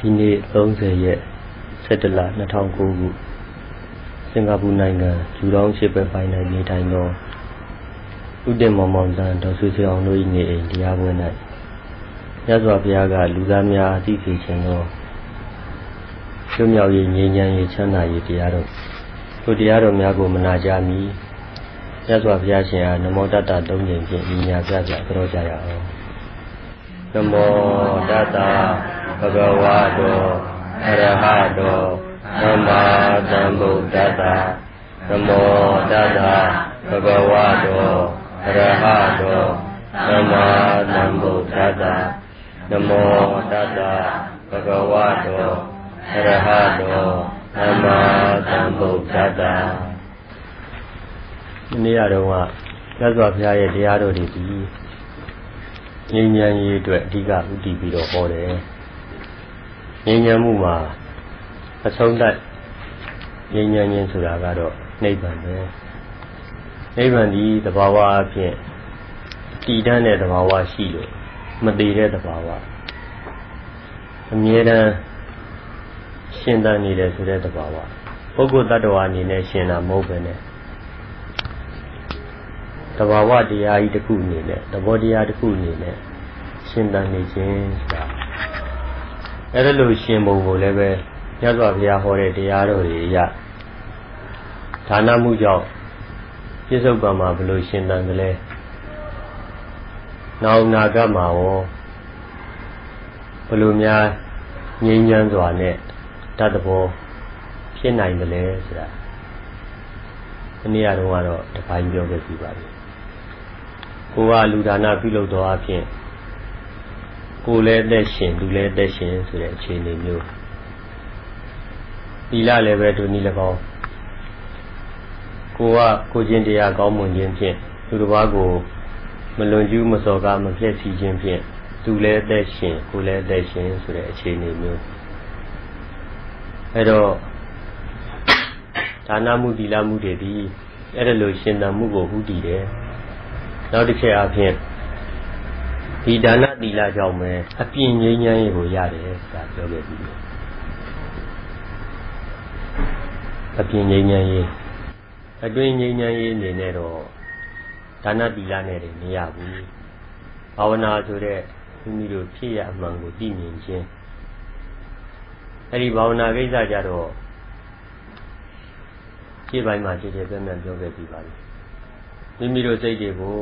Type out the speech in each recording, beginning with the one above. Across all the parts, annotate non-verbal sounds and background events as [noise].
ဒီနေ့30ရက်17လ2009ခုစင်ကာပူနိုင်ငံဂျူတောင်းရှိပဲပိုင်း၌နေထိုင်သောဥတည်မောင်မောင်တန်ဒေါ်ဆွေဆွေအောင်တို့၏နေအိမ်တရားပွဲ၌မြတ်စွာဘုရားကလူသားများအသိစေခြင်းသောကျွမြောက်ရေးငြိမ်းချမ်းရေးချမ်းသာရေးတရားတော်ထိုတရားတော်များကိုမနာကြမီမြတ်စွာဘုရားရှင်အားနမောတတ္တသုံးကြိမ်ဖြင့်ညီညာပြပြကြောကြရအောင်နမောတတ္တ ဘဂဝါတောအရဟတောသမ္မာသမ္ဗုဒ္ဓတ္တနမောတတ္တဘဂဝါတောအရဟတောသမ္မာသမ္ဗုဒ္ဓတ္တနမောတတ္တဘဂဝါတောအရဟတောသမ္မာသမ္ဗုဒ္ဓတ္တဒီနေ့ရတော့ကမြတ်စွာဘုရားရဲ့တရားတော်တွေဒီငြိမ်းချမ်းရေးအတွက်အဓိကဥတည်ပြီးတော့ဟောတယ် ငြိမ်းချမ်းမှုမှာအဆုံးသတ်ငြိမ်းချမ်းခြင်းဆိုတာကတော့နိဗ္ဗာန်ပဲနိဗ္ဗာန်ဒီသဘာဝအဖြစ်တည်တတ်တဲ့သဘာဝရှိလို့မသေးတဲ့သဘာဝအမြဲတမ်းရှင်သန်နေတယ်ဆိုတဲ့သဘာဝပုဂ္ဂိုလ်တ attva အနေနဲ့ရှင်တာမဟုတ်ပဲနဲ့သဘာဝတရားကြီးတစ်ခုအနေနဲ့သဘောတရားတစ်ခုအနေနဲ့ရှင်သန်နေခြင်းဆိုတာ အဲ့ဒါလို့ရှင်ပုံကိုလည်းပဲမြတ်စွာဘုရားဟောတဲ့တရားတော်တွေအရဒါနမှုကြောင့်ပြစ္ဆုတ်ပံမှာဘလို့ရှင်သန်ကြလဲနောက်နာဂတ်မှာရောဘလို့များငြိမ်းချမ်းစွာနဲ့တတ်တဘောဖြစ်နိုင်ကြလဲဆိုတာဒီနေ့ကတော့တပိုင်းပြောခဲ့ပြီပါပြီကိုကလူဒါနပြုလုပ်တော်အဖြစ် ကိုလည်းအသက်ရှင်လူလည်းအသက်ရှင်ဆိုတဲ့အခြေအနေမျိုးသီလလည်းပဲဒုနည်း၎င်းကိုကကိုချင်းတရားကောင်းမွန်ခြင်းဖြင့်သူတစ်ပါးကိုမလွန်ကျူးမစော်ကားမပြည့်စည်ခြင်းဖြင့်သူလည်းအသက်ရှင်ကိုလည်းအသက်ရှင်ဆိုတဲ့အခြေအနေမျိုးအဲတော့ဒါနမှုသီလမှုတွေဒီအဲ့ဒါလိုရှင်သန်မှုကိုဥတည်တယ်နောက်တစ်ချက်အဖြစ် ဒီဒါနသီလကြောင့်ပဲအပြင်းငြိမ်းချမ်းရေးကိုရတယ်ဆိုတာပြောခဲ့ပြီအပြင်းငြိမ်းချမ်းရေးအတွင်းငြိမ်းချမ်းရေးအနေနဲ့တော့ဒါနသီလနဲ့တွေမရဘူးဘာဝနာဆိုတဲ့မိမိတို့ဖြစ်ရအမှန်ကိုသိမြင်ခြင်းအဲ့ဒီဘာဝနာကိစ္စကြတော့ခြေပိုင်းမှာခြေခြေပြန့်ပြန့်ပြောခဲ့ပြီးပါပြီမိမိတို့စိတ်တွေကို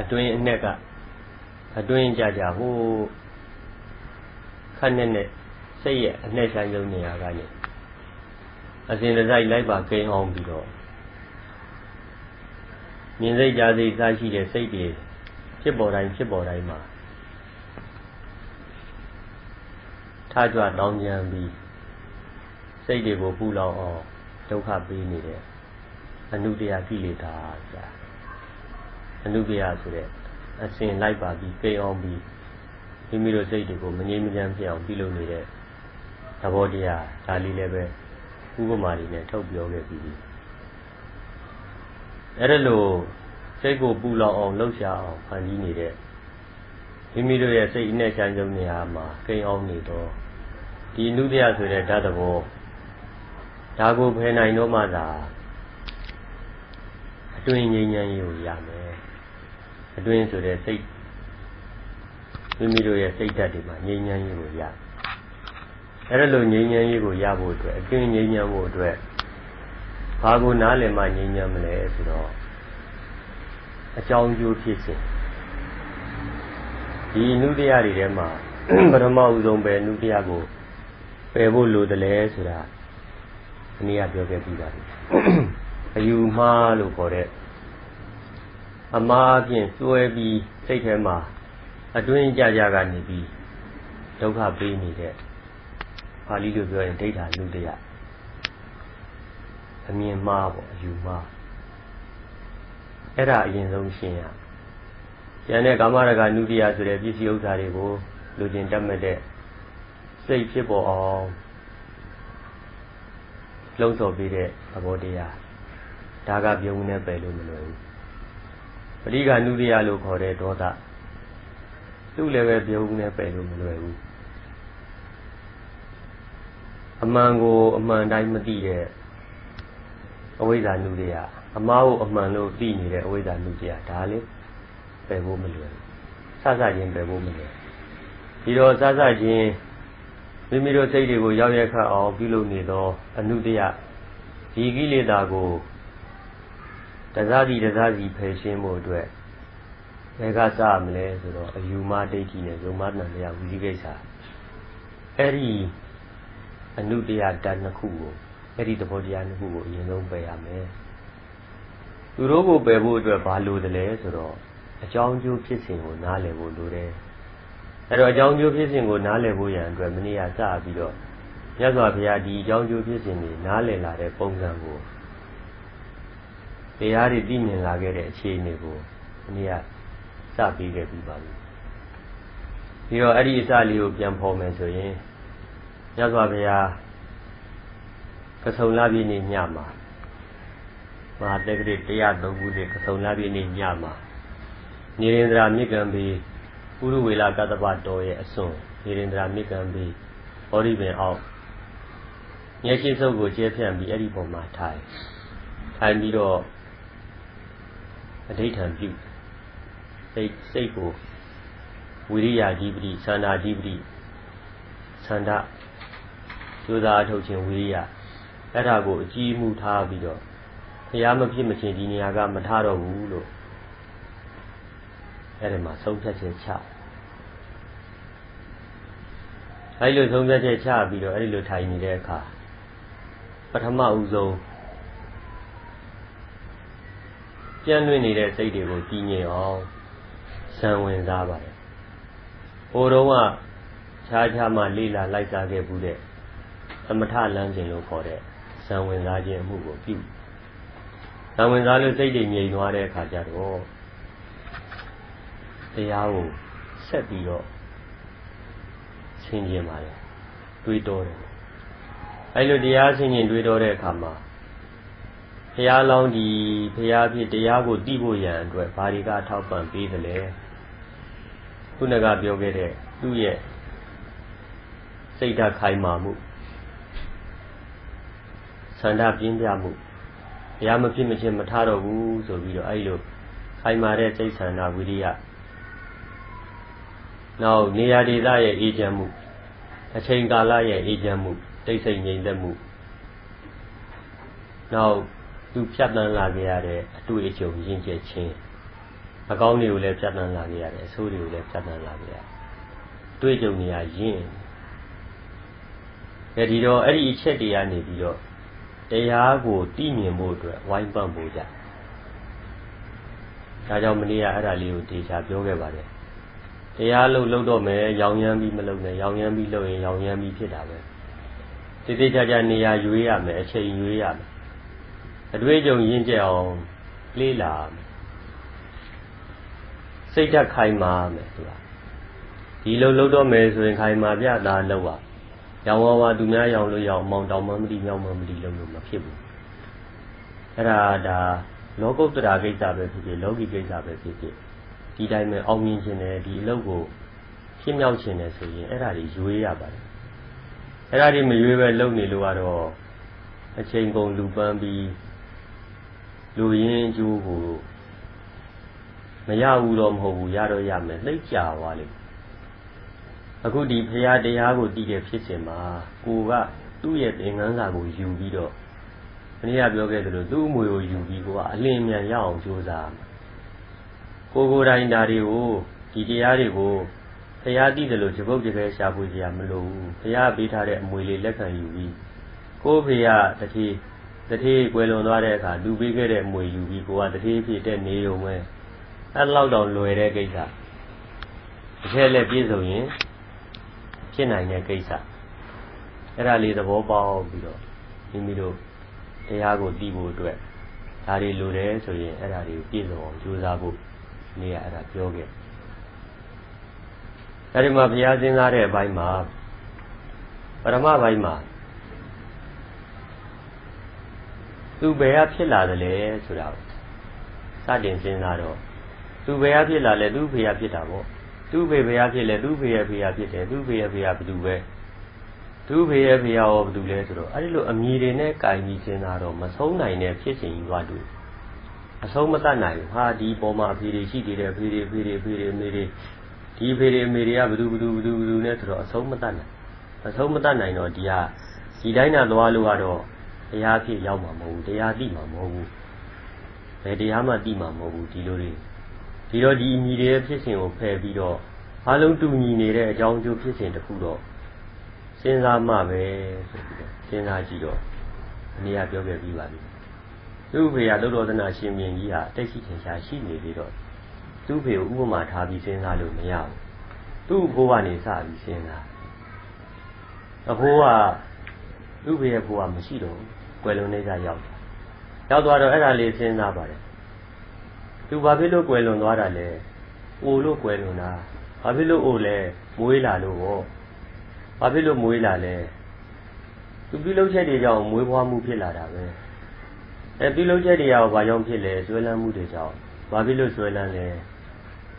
အတွင်းအ내က အတွင်းကြကြဟိုခက်နဲ့နဲ့စိတ်ရဲ့အ내ဆိုင်ဆုံးနေရာကနေအစဉ်တစိုက်လိုက်ပါကိန်းအောင်ပြီးတော့မြင်စိတ်ကြားစိတ်စားရှိတဲ့စိတ်တွေဖြစ်ပေါ်တိုင်းဖြစ်ပေါ်တိုင်းမှာထားကြွတောင်းကြံပြီးစိတ်တွေကိုပူလောင်အောင်ဒုက္ခပေးနေတဲ့အနုတ္တယကိလေသာဆိုတာအနုတ္တယဆိုတဲ့ အစဉ်လိုက်ပါပြီးကိန်းအောင်ပြီးမိမိတို့စိတ်တွေကိုမငြိမ်းမချမ်းဖြစ်အောင်ပြုလုပ်နေတဲ့သဘောတရားဒါလေးလည်းပဲဥပမာတွေနဲ့ထုတ်ပြောခဲ့ပြီးပြီအဲ့ဒါလို့စိတ်ကိုပူလောင်အောင်လှုပ်ရှားအောင်ဖန်တီးနေတဲ့မိမိတို့ရဲ့စိတ်အနဲ့ချမ်းဆုံးနေရာမှာကိန်းအောင်နေတော့ဒီနုတ္တယဆိုတဲ့ဓာတ်သဘောဒါကိုဖယ်နိုင်တော့မှသာအတွင်းငြိမ်းချမ်းရေးကိုရမယ် အတွင်းဆိုတဲ့စိတ်မိမိတို့ရဲ့စိတ်ဓာတ်တွေမှာငြိမ်းချမ်းရေးကိုရအဲ့ဒါလိုငြိမ်းချမ်းရေးကိုရဖို့အတွက်အတွင်းငြိမ်းချမ်းဖို့အတွက်ဘာကိုနားလည်မှငြိမ်းချမ်းမလဲဆိုတော့အကြောင်းကျိုးဖြစ်စဉ်ဒီနုတရားတွေထဲမှာပထမဦးဆုံးပဲနုတရားကိုပယ်ဖို့လိုတယ်လဲဆိုတာအနည်းကပြောခဲ့ပြီးပါပြီအယူမှားလို့ခေါ်တဲ့ အမှားဖြင့်စွဲပြီးစိတ်ထဲမှာအတွင်းကြကြကနေပြီးဒုက္ခပေးနေတဲ့ပါဠိလိုပြောရင်ဒိဋ္ဌာလူတရားအမြင်မှားပေါ့အယူမှားအဲ့ဒါအရင်ဆုံးရှင်းရကျန်တဲ့ကာမရကနုတ္တိယဆိုတဲ့ပစ္စည်းဥစ္စာတွေကိုလူကျင်တတ်မဲ့တဲ့စိတ်ဖြစ်ပေါ်အောင်လုံးစော်ပေးတဲ့သဘောတရားဒါကပြုံးနေပဲလို့မလွယ်ဘူး ပရိက္ခဏုတ္တိယလို့ခေါ်တဲ့ဒေါသသူ့လည်းပဲပြုံးနေပဲလို့မလွယ်ဘူးအမှန်ကိုအမှန်တိုင်းမသိတဲ့အဝိဇ္ဇာနုတရားအမှားကိုအမှန်လို့သိနေတဲ့အဝိဇ္ဇာနုတရားဒါလေပယ်ဖို့မလွယ်ဘူးစစချင်းပယ်ဖို့မလွယ်ဒီတော့စစချင်းမိမိတို့စိတ်တွေကိုရောက်ရခတ်အောင်ပြုလုပ်နေသောအနုတရားဒီကိလေသာကို တစားစီတစားစီဖယ်ရှင်းဖို့အတွက်ဘယ်ကစမလဲဆိုတော့အယူမဒိဋ္ဌိနဲ့ယုံမတန်တရားဝိသိကိစ္စအဲ့ဒီအနုတရားတန်နှစ်ခုကိုအဲ့ဒီသဘောတရားနှစ်ခုကိုအရင်ဆုံးပယ်ရမယ်သူတို့ကိုပယ်ဖို့အတွက်ဘာလို့တလဲဆိုတော့အကြောင်းကျိုးဖြစ်စဉ်ကိုနားလည်ဖို့လိုတယ်အဲ့တော့အကြောင်းကျိုးဖြစ်စဉ်ကိုနားလည်ဖို့ရန်အတွက်မနေ့ကစပြီးတော့မြတ်စွာဘုရားဒီအကြောင်းကျိုးဖြစ်စဉ်ကိုနားလည်လာတဲ့ပုံစံကို တရားတွေသိမြင်လာခဲ့တဲ့အခြေအနေကိုမနေ့ကစပြီးခဲ့ပြီးပါပြီပြီးတော့အဲ့ဒီအစလေးကိုပြန်ဖော်မယ်ဆိုရင်မြတ်စွာဘုရားကဆုံလာပြည့်နေ့ညမှာမဟာတက္ကတိ103ခုနှစ်ကဆုံလာပြည့်နေ့ညမှာနေရင်ဒရာမြစ်ကံဘီပုရုဝေလာကတ္တပတော်ရဲ့အစွန်နေရင်ဒရာမြစ်ကံဘီဟောဒီပင်အောက်ညရှိစုပ်ကိုကျဲဖြန့်ပြီးအဲ့ဒီပုံမှာထိုင်ထိုင်ပြီးတော့ အဋိဌံပြုစိတ်စိတ်ကိုဝိရိယဓိပတိသန္တာဓိပတိသန္တာကျိုးစားအထုတ်ခြင်းဝိရိယအဲ့ဒါကိုအကြည့်မှုထားပြီးတော့ဘုရားမဖြစ်မချင်းဒီနေရာကမထားတော့ဘူးလို့အဲ့ဒီမှာဆုံးဖြတ်ချက်ချအဲ့လိုဆုံးဖြတ်ချက်ချပြီးတော့အဲ့ဒီလိုထိုင်နေတဲ့အခါပထမဦးဆုံး ကြံ့လွင့်နေတဲ့စိတ်တွေကိုတည်ငြိမ်အောင်ဇံဝင်စားပါတယ်။ဟိုတုန်းကခြားခြားမှလေးလာလိုက်စားခဲ့ဘူးတဲ့သမထလမ်းစဉ်လို့ခေါ်တဲ့ဇံဝင်စားခြင်းအမှုကိုပြုဇံဝင်စားလို့စိတ်တွေငြိမ်သွားတဲ့အခါကျတော့တရားကိုဆက်ပြီးတော့ဆင်ခြင်ပါလေတွေးတောတယ်အဲလိုတရားဆင်ခြင်တွေးတောတဲ့အခါမှာ ဘုရားလောင်းဒီဘုရားဖြစ်တရားကိုသိဖို့ရန်အတွက်ဘာတွေကထောက်ပံ့ပေးသလဲခုနကပြောခဲ့တဲ့သူ့ရဲ့စိတ်ဓာတ်ခိုင်မာမှုဆန္ဒပြင်းပြမှုဘုရားမဖြစ်မချင်းမထားတော့ဘူးဆိုပြီးတော့အဲဒီလိုခိုင်မာတဲ့စိတ်ဆန္ဒဝိရိယနောက်နေရာဒေသရဲ့အေးချမ်းမှုအချိန်ကာလရဲ့အေးချမ်းမှုတိတ်ဆိတ်ငြိမ်သက်မှုနောက် သူဖြတ်တန်းလာခဲ့ရတဲ့အတွေ့အကြုံရင့်ကျက်ခြင်းအကောင်းတွေကိုလည်းဖြတ်တန်းလာခဲ့ရတယ်အဆိုးတွေကိုလည်းဖြတ်တန်းလာခဲ့ရတယ်တွေ့ကြုံနေရရင့်အဲဒီတော့အဲ့ဒီအချက်တွေကနေပြီးတော့တရားကိုသိမြင်ဖို့အတွက်ဝိုင်းပန့်ဖို့ကြဒါကြောင့်မနေ့ကအဲ့ဒါလေးကိုတေချာပြောခဲ့ပါတယ်တရားလုံးလုံးတော့မယ်ရောင်ရမ်းပြီးမလုံးနဲ့ရောင်ရမ်းပြီးလုပ်ရင်ရောင်ရမ်းပြီးဖြစ်တာပဲတိတိကျကျနေရာရွေးရမယ်အချိန်ရွေးရမယ် အတွေ့အကြုံရင့်ကျက်အောင်လေးလာမယ်စိတ်ဓာတ်ခိုင်မာမယ်ဆိုတာဒီလိုလုပ်တော့မယ်ဆိုရင်ခိုင်မာပြတာလောက်ပါရောင်ဝါဝါသူများရောင်လို့ရောင်မောင်တောင်မမတိမြောင်မမတိလုံးလို့မဖြစ်ဘူးအဲ့ဒါဒါလောကုတ္တရာကိစ္စပဲဖြစ်ဖြစ်လောကီကိစ္စပဲဖြစ်ဖြစ်ဒီတိုင်းပဲအောင်မြင်ခြင်းနဲ့ဒီအလုပ်ကိုဖြစ်မြောက်ခြင်းနဲ့ဆိုရင်အဲ့ဒါတွေရွေးရပါတယ်အဲ့ဒါတွေမရွေးပဲလုပ်နေလို့ကတော့အချိန်ကုန်လူပန်းပြီး လူရင်းအကျိုးကိုမရဘူးတော့မဟုတ်ဘူးရတော့ရမယ်သိကြသွားလိမ့်အခုဒီဖရာတရားကိုတည်တဲ့ဖြစ်စဉ်မှာကိုကသူ့ရဲ့သင်္ကန်းစာကိုယူပြီးတော့မနေ့ကပြောခဲ့သလိုသူ့အမွေကိုယူပြီးကိုကအလင်းမြန်ရအောင်ကြိုးစားကိုကိုယ်တိုင်ဓာတွေကိုဒီတရားတွေကိုဖရာတည်တယ်လို့ဇပုတ်တကယ်ရှာဖွေစရာမလိုဘူးဖရာပေးထားတဲ့အမွေလေးလက်ခံယူပြီးကိုဖေရတတိ တတိကွယ်လွန်သွားတဲ့အခါလူပေးခဲ့တဲ့အမွေယူပြီးကိုကတတိဖြစ်တဲ့နေုံပဲအဲ့လောက်တော့လွယ်တဲ့ကိစ္စအထက်လက်ပြည့်စုံရင်ဖြစ်နိုင်တဲ့ကိစ္စအဲ့ဒါလေးသဘောပေါက်ပြီးတော့မိမိတို့တရားကိုသိဖို့အတွက်ဒါတွေလိုတယ်ဆိုရင်အဲ့ဒါတွေကိုပြည့်စုံအောင်ကြိုးစားဖို့နေရအဲ့ဒါပြောခဲ့အဲ့ဒီမှာဘုရားစဉ်းစားတဲ့အပိုင်းမှာပရမပိုင်းမှာ သူဘယ်ကဖြစ်လာတယ်လဲဆိုတာကိုစတင်စဉ်းစားတော့သူဘယ်ကဖြစ်လာလဲသူဖေကဖြစ်တာပေါ့သူဖေဖေကဖြစ်လဲသူဖေရဖေရဖြစ်တယ်သူဖေရဖေရဘယ်သူပဲသူ့ဖေရဲ့ဖေရောဘယ်သူလဲဆိုတော့အဲ့ဒီလိုအမည်တွေနဲ့ကင်ပြီးစဉ်းစားတော့မဆုံးနိုင်တဲ့ဖြစ်စဉ်ကြီးသွားတွေ့အဆုံးမတတ်နိုင်ဘူးဟာဒီပေါ်မှာအဖေတွေရှိသေးတယ်အဖေတွေအဖေတွေအဖေတွေအမေတွေဒီအဖေတွေအမေတွေကဘယ်သူဘယ်သူဘယ်သူဘယ်သူနဲ့ဆိုတော့အဆုံးမတတ်နိုင်အဆုံးမတတ်နိုင်တော့ဒီဟာဒီတိုင်းသာသွားလို့ကတော့ တရားဖြစ်ရောက်မှာမဟုတ်ဘူးတရားသိမှာမဟုတ်ဘူးဘယ်တရားမှသိမှာမဟုတ်ဘူးဒီလိုတွေဒီတော့ဒီအမိတွေရဲ့ဖြစ်စဉ်ကိုဖယ်ပြီးတော့အလုံးတူညီနေတဲ့အကြောင်းအကျိုးဖြစ်စဉ်တစ်ခုတော့စဉ်းစားမှပဲဆိုပြီးတော့စဉ်းစားကြည့်တော့အနည်းကပြောခဲ့ပြီးပါပြီသူ့ဖေကသုတ္တသနာရှင်မြင်ကြီးဟာတိတ်ရှိချင်ရှားရှိနေပြီးတော့သူ့ဖေကိုဥပမာထားပြီးစဉ်းစားလို့မရဘူးသူ့ဘိုးကနေစပြီးစဉ်းစားအဖိုးကသူ့ဖေရဲ့ဘိုးကမရှိတော့ ကွယ်လွန်နေကြရောက်ရောက်သွားတော့အဲ့ဒါလေးစဉ်းစားပါတယ်သူဘာဖြစ်လို့ကွယ်လွန်သွားတာလဲအိုလို့ကွယ်လွန်တာဘာဖြစ်လို့အိုလဲမွေးလာလို့ပေါ့ဘာဖြစ်လို့မွေးလာလဲသူပြုလုပ်ချက်တွေကြောင့်မွေးဖွားမှုဖြစ်လာတာပဲအဲပြုလုပ်ချက်တွေရောဘာကြောင့်ဖြစ်လဲဆွဲလန်းမှုတွေကြောင့်ဘာဖြစ်လို့ဆွဲလန်းလဲ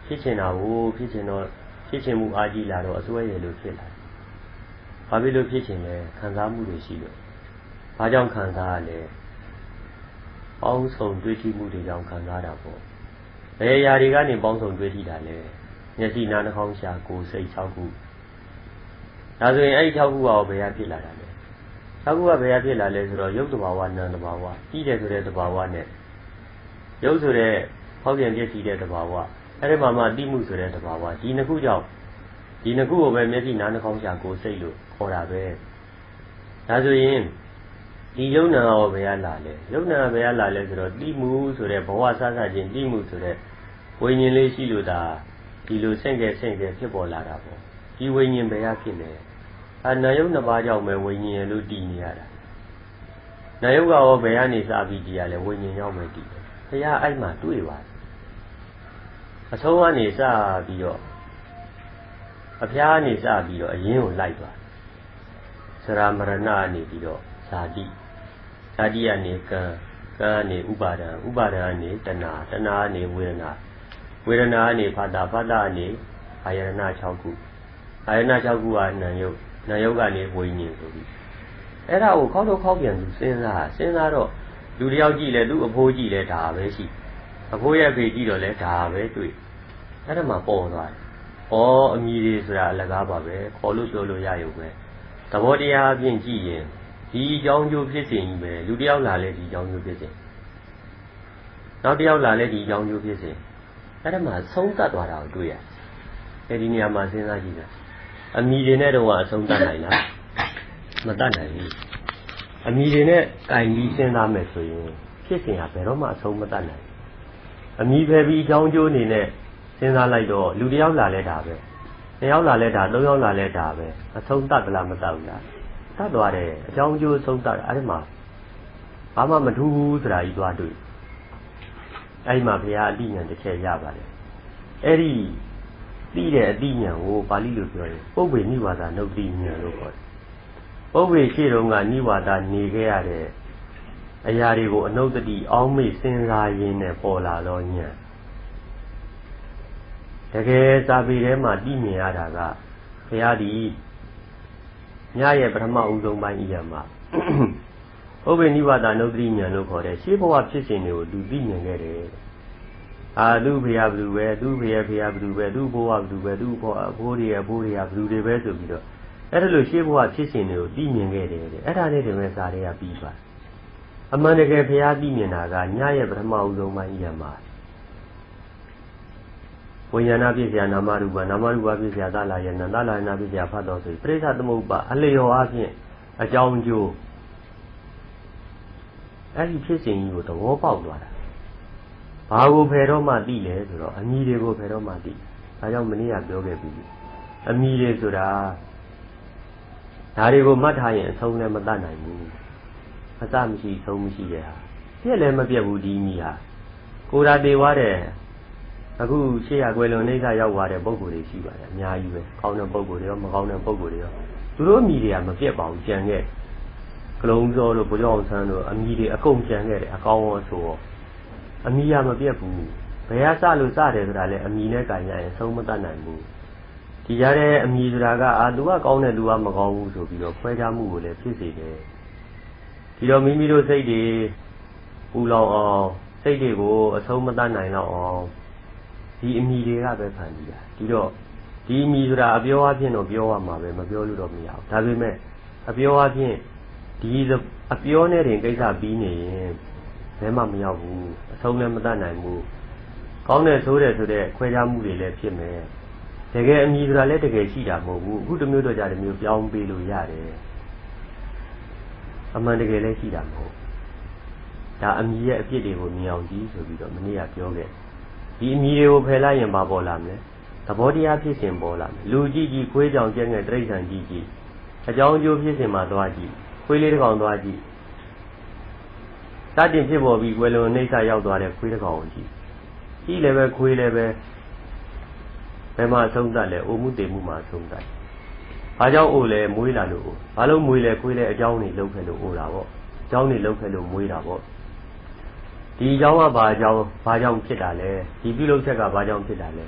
ဖြစ်ချင်တာကိုဖြစ်ချင်တော့ဖြစ်ချင်မှုအားကြီးလာတော့အစွဲရလို့ဖြစ်လာဘာဖြစ်လို့ဖြစ်ချင်လဲခံစားမှုတွေရှိလို့ ဘာကြောင့်ခံစားရလဲပေါင်းစုံတွေးထိမှုတွေကြောင့်ခံစားတာပေါ့ဘယ်အရာတွေကနေပေါင်းစုံတွေးထိတာလဲမျက်စိနားနှာခေါင်းရှာကိုယ်စိတ်၆ခုဒါဆိုရင်အဲ့ဒီ၆ခုကရောဘယ်ကဖြစ်လာတာလဲ၆ခုကဘယ်ကဖြစ်လာလဲဆိုတော့ရုပ်တဘာဝနာမ်တဘာဝပြီးတယ်ဆိုတဲ့တဘာဝနဲ့ရုပ်ဆိုတဲ့ဟောက်ပြန်ပြည့်စည်တဲ့တဘာဝအဲ့ဒီမှာမှတိမှုဆိုတဲ့တဘာဝဒီနှစ်ခုကြောင့်ဒီနှစ်ခုကိုပဲမျက်စိနားနှာခေါင်းရှာကိုယ်စိတ်လို့ခေါ်တာပဲဒါဆိုရင် ဒီယုံနာရောဘယ်ကလာလဲယုံနာဘယ်ကလာလဲဆိုတော့တိမှုဆိုတဲ့ဘဝဆဆချင်းတိမှုဆိုတဲ့ဝိညာဉ်လေးရှိလို့ဒါဒီလိုဆင့်ကဲဆင့်ကဲဖြစ်ပေါ်လာတာပေါ့ဒီဝိညာဉ်ဘယ်ကဖြစ်လဲအနာယုတ်နှစ်ပါးကြောင့်ပဲဝိညာဉ်လို့တည်နေရတာနာယုတ်ကရောဘယ်ကနေစပြီးတည်ရလဲဝိညာဉ်ရောက်မှတည်တယ်ဘုရားအဲ့မှာတွေ့ပါတယ်အဆုံးကနေစပြီးတော့အဖျားကနေစပြီးတော့အရင်ကိုလိုက်သွားစရာမရဏအနေပြီးတော့ဇာတိ ဇာတိကနေကံကံကနေဥပါဒံဥပါဒံကနေတဏှာတဏှာကနေဝေဒနာဝေဒနာကနေဖတာဖတာကနေအာယရဏ6ခုအာယရဏ6ခုကနာယုတ်နာယုတ်ကနေဝိညာဉ်ဆိုပြီးအဲ့ဒါကိုခေါက်တော့ခေါက်ပြန်သူစဉ်းစားစဉ်းစားတော့လူတယောက်ကြည့်လဲသူ့အဖိုးကြည့်လဲဒါပဲရှိအဖိုးရဲ့ဖေကြည့်တော့လဲဒါပဲတွေ့အဲ့ဒါမှပေါ်သွားတယ်။ဩအမိတွေဆိုတာအလကားပါပဲခေါ်လို့ပြောလို့ရရုံပဲသဘောတရားအပြင်ကြည့်ရင် ဒီအကြောင်းကျိုးဖြစ်စဉ်ကြီးပဲလူတယောက်လာလဲဒီအကြောင်းကျိုးဖြစ်စဉ်နောက်တယောက်လာလဲဒီအကြောင်းကျိုးဖြစ်စဉ်အဲ့ဒါမှဆုံးသတ်သွားတာကိုတွေ့ရတယ်။အဲဒီနေရာမှာစဉ်းစားကြည့်တာအမိတွေနဲ့တော့အဆုံးသတ်နိုင်လားမတတ်နိုင်ဘူး။အမိတွေနဲ့ကင်ပြီးစဉ်းစားမယ်ဆိုရင်ဖြစ်စဉ်ကဘယ်တော့မှအဆုံးမတတ်နိုင်ဘူး။အမိပဲပြီးအကြောင်းကျိုးအနေနဲ့စဉ်းစားလိုက်တော့လူတယောက်လာလဲတာပဲ။နှစ်ယောက်လာလဲတာသုံးယောက်လာလဲတာပဲ။အဆုံးသတ်သလားမတတ်ဘူးလား။ တတ်သွားတယ်အကြောင်းကျိုးဆုံးသတ်အဲ့ဒီမှာဘာမှမထူးဘူးဆိုတာကြီးသွားတွေ့အဲ့ဒီမှာဘုရားအတိညာတစ်ချက်ရပါတယ်အဲ့ဒီသိတဲ့အတိညာကိုပါဠိလိုပြောရင်ပုပ္ပေနိဝါဒနုတ်တိညာလို့ခေါ်တယ်ပုပ္ပေရှိတုန်းကနိဝါဒနေခဲ့ရတဲ့အရာတွေကိုအနုတ္တိအောင်းမေ့စဉ်းစားရင်းနဲ့ပေါ်လာတော့ညာတကယ်စာပေထဲမှာတည်မြင်ရတာကဘုရားဒီ ညရဲ့ပထမဦးဆုံးပိုင်းဤရမှာဥပ္ပေနိဝါဒနုဒ္တိဉာဏ်လို့ခေါ်တဲ့ရှေးဘဝဖြစ်စဉ်တွေကိုသူသိမြင်ခဲ့တယ်။အာသူဖေယဘသူပဲသူဖေယဖေယဘသူပဲသူဘဝဘသူပဲသူဘောအဘိုးတွေအဘိုးတွေကဘသူတွေပဲဆိုပြီးတော့အဲ့ဒါလို့ရှေးဘဝဖြစ်စဉ်တွေကိုသိမြင်ခဲ့တယ်တဲ့။အဲ့ဒါနဲ့တည်းပဲစာတွေကပြီးသွား။အမှန်တကယ်ဖေယသိမြင်တာကညရဲ့ပထမဦးဆုံးပိုင်းဤရမှာ ဝိညာဏပြည့်စရာနာမရူပနာမရူပပြည့်စရာသလာယနာသလာယနာပြည့်စရာဖတ်တော်ဆိုပြိဿသမုပ္ပါအလျော်အဖြစ်အကြောင်းကျိုးအဲ့ဒီဖြစ်စဉ်ကြီးကိုသဘောပေါက်သွားတာဘာကိုဖယ်တော့မှသိလဲဆိုတော့အမိတွေကိုဖယ်တော့မှသိဒါကြောင့်မနေ့ကပြောခဲ့ပြီအမိတွေဆိုတာဒါတွေကိုမှတ်ထားရင်အဆုံးလည်းမတတ်နိုင်ဘူးအစမရှိဆုံးမရှိတဲ့ဟာပြက်လည်းမပြက်ဘူးဒီမိဟာကိုယ်သာတေသွားတယ် အခုရှေ့ရကွယ်လွန်နေကရောက်သွားတဲ့ပုံကိုယ်တွေရှိပါတယ်အများကြီးပဲကောင်းတဲ့ပုံကိုယ်တွေရောမကောင်းတဲ့ပုံကိုယ်တွေရောသူတို့အမိတွေကမပြက်ပါဘူးကြံခဲ့ကလုံးစောတို့ဘုရားအောင်ဆန်းတို့အမိတွေအကုန်ကြံခဲ့တယ်အကောင်းရောဆိုတော့အမိရမပြတ်ဘူးဘယ်ကစလို့စတယ်ဆိုတာလဲအမိနဲ့ကြိုင်ရရင်ဆုံးမတတ်နိုင်ဘူးဒီဒီကြားထဲအမိဆိုတာကအာသူကကောင်းတယ်သူကမကောင်းဘူးဆိုပြီးတော့ခွဲခြားမှုကိုလည်းဖြစ်စေတယ်ဒီတော့မိမိတို့စိတ်တွေပူလောင်အောင်စိတ်တွေကိုအဆုံးမတတ်နိုင်တော့အောင် ဒီအမိတွေကပဲဖန်ပြီးတာဒီတော့ဒီအမိဆိုတာအပြောအချင်းတော့ပြောရမှာပဲမပြောလို့တော့မရဘူးဒါပေမဲ့အပြောအချင်းဒီအပြောနဲ့တင်ကိစ္စပြီးနေရင်ဘယ်မှမရောက်ဘူးအဆုံးလည်းမတတ်နိုင်ဘူးကောင်းတယ်ဆိုတယ်ဆိုတဲ့ခွဲခြားမှုတွေလည်းဖြစ်မယ်တကယ်အမိဆိုတာလည်းတကယ်ရှိတာမဟုတ်ဘူးအခုတစ်မျိုးတော့ကြတစ်မျိုးပြောင်းပေးလို့ရတယ်အမှန်တကယ်လည်းရှိတာမဟုတ်ဒါအမိရဲ့အဖြစ်တွေကိုမြင်အောင်ကြည့်ဆိုပြီးတော့မနေ့ကပြောခဲ့ ဒီအမိတွေကိုဖယ်လိုက်ရင်ဘာပေါ်လာမလဲသဘောတရားဖြစ်စဉ်ပေါ်လာမယ်လူကြည့်ကြည့်ခွေးကြောင်ကျက်ငယ်တိရစ္ဆာန်ကြည့်ကြည့်အကြောင်းအကျိုးဖြစ်စဉ်မှာသွားကြည့်ခွေးလေးတစ်ကောင်သွားကြည့်တတင်ဖြစ်ပေါ်ပြီးကွယ်လွန်နှိမ့်ဆရောက်သွားတဲ့ခွေးတစ်ကောင်ကိုကြည့်ကြည့်လည်းပဲခွေးလည်းပဲဘယ်မှာဆုံးတတ်လဲအိုမှုတေမှုမှာဆုံးတတ်ဘာကြောင့်အိုလဲမွေးလာလို့အိုဘာလို့မွေးလဲခွေးလဲအကြောင်းနေလောက်ခဲ့လို့အိုတာပေါ့အကြောင်းနေလောက်ခဲ့လို့မွေးတာပေါ့ ဒီအကြောင်းကဘာကြောင့်ဘာကြောင့်ဖြစ်တာလဲဒီပြုလုပ်ချက်ကဘာကြောင့်ဖြစ်တာလဲ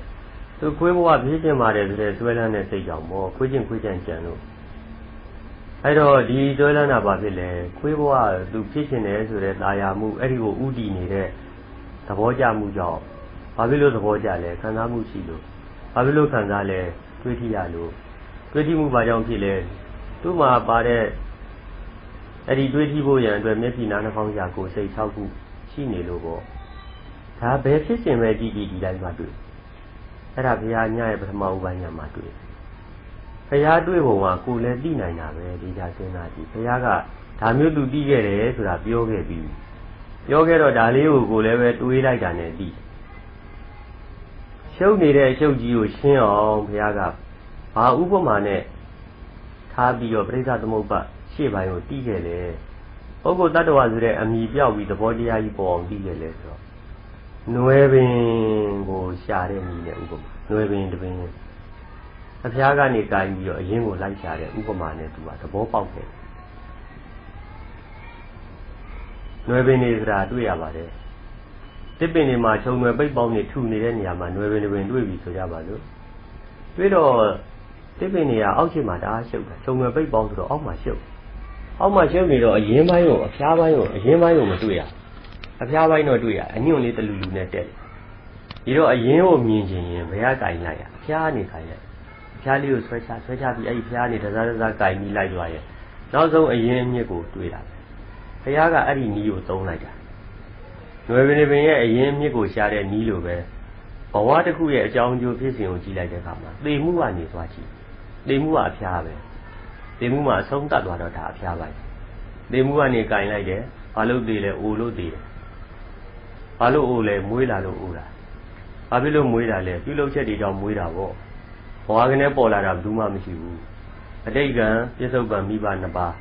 သူခွေးဘဝဖြစ်ခြင်းပါတယ်ဆိုတဲ့ဆွဲလန်းတဲ့စိတ်ကြောင့်ပေါ့ခွေးချင်းခွေးချမ်းကြံလို့အဲ့တော့ဒီဆွဲလန်းတာဘာဖြစ်လဲခွေးဘဝသူဖြစ်ခြင်းတယ်ဆိုတဲ့ตาယာမှုအဲ့ဒီကိုဥတည်နေတဲ့သဘောကြမှုကြောင့်ဘာဖြစ်လို့သဘောကြလဲခံစားမှုရှိလို့ဘာဖြစ်လို့ခံစားလဲတွေးထိရလို့တွေးထိမှုဘာကြောင့်ဖြစ်လဲသူ့မှာပါတဲ့အဲ့ဒီတွေးထိဖို့ရန်အတွက်မျက်စိနားနှာခေါင်းရှာကိုယ်စိတ်၆ခု ရှိနေလို့ပေါ့ဒါဘယ်ဖြစ်စဉ်ပဲကြည့်ကြည့်ဒီတိုင်းမှတွေ့အဲ့ဒါဘုရားညရဲ့ပထမဥပိုင်းညမှာတွေ့ဘုရားတွေ့ပုံကကိုယ်လည်းသိနိုင်တာပဲဒီကြစဉ်းစားကြည့်ဘုရားကဒါမျိုးသူသိခဲ့တယ်ဆိုတာပြောခဲ့ပြီးပြောခဲ့တော့ဒါလေးကိုကိုယ်လည်းပဲတွေးလိုက်တာနဲ့သိရှုပ်နေတဲ့အရှုပ်ကြီးကိုရှင်းအောင်ဘုရားကဘာဥပမာနဲ့ထားပြီးတော့ပြိဿသမုပ္ပါရှေ့ပိုင်းကိုတီးခဲ့လေ ပုဂ္ဂိုလ်တ attva ဆိုတဲ့အမိပြောက်ပြီးသဘောတရားကြီးပေါ်အောင်တီးခဲ့လေဆိုတော့နွယ်ပင်ကိုရှာတဲ့မိနဲ့ဥပမာနွယ်ပင်တပင်အဖျားကနေကိုင်းပြီးတော့အရင်ကိုလိုက်ရှာတဲ့ဥပမာနဲ့သူကသဘောပေါက်တယ်နွယ်ပင်နေဆိုတာတွေ့ရပါတယ်တစ်ပင်တွေမှာခြုံနွယ်ပိတ်ပေါင်းနေထူနေတဲ့နေရာမှာနွယ်ပင်တွေပင်တွေ့ပြီဆိုကြပါလို့တွေ့တော့တစ်ပင်တွေကအောက်ခြေမှာတအားရှုပ်တာခြုံနွယ်ပိတ်ပေါင်းဆိုတော့အောက်မှာရှုပ် အောက်မှာရှုပ်နေတော့အရင်ပိုင်းကိုအဖျားပိုင်းကိုအရင်ပိုင်းကိုမတွေ့ရအဖျားပိုင်းတော့တွေ့ရအညွန့်လေးတလူလူနဲ့တက်ဒီတော့အရင်ကိုမြင်ချင်ရင်ဘယ်ကကင်လိုက်ရအဖျားနေခိုင်းရအဖျားလေးကိုဆွဲချဆွဲချပြီးအဲ့ဒီဖျားနေတစားတစားကင်ပြီးလိုက်သွားရဲ့နောက်ဆုံးအရင်အမြစ်ကိုတွေ့တာဘုရားကအဲ့ဒီနီးကိုသုံးလိုက်တာနွယ်ပင်ပင်ရဲ့အရင်မြစ်ကိုရှာတဲ့နီးလိုပဲဘဝတစ်ခုရဲ့အကြောင်းအကျိုးဖြစ်စဉ်ကိုကြည့်လိုက်တဲ့အခါမှာသေမှုကနေသွားကြည့်သေမှုကအဖျားပဲ သေမှုမှာအဆုံးတတ်သွားတော့ဒါအဖျားပိုင်းသေမှုကနေကင်လိုက်တယ်ဘာလို့သေလဲအိုလို့သေတယ်ဘာလို့အိုလဲမွေးလာလို့အိုတာဘာဖြစ်လို့မွေးတာလဲပြုလုပ်ချက်တွေကြောင့်မွေးတာပေါ့ဘဝကနေပေါ်လာတာဘယ်သူမှမရှိဘူးအတိတ်ကံပြစ္ဆုတ်ပံမိဘနှစ်ပါး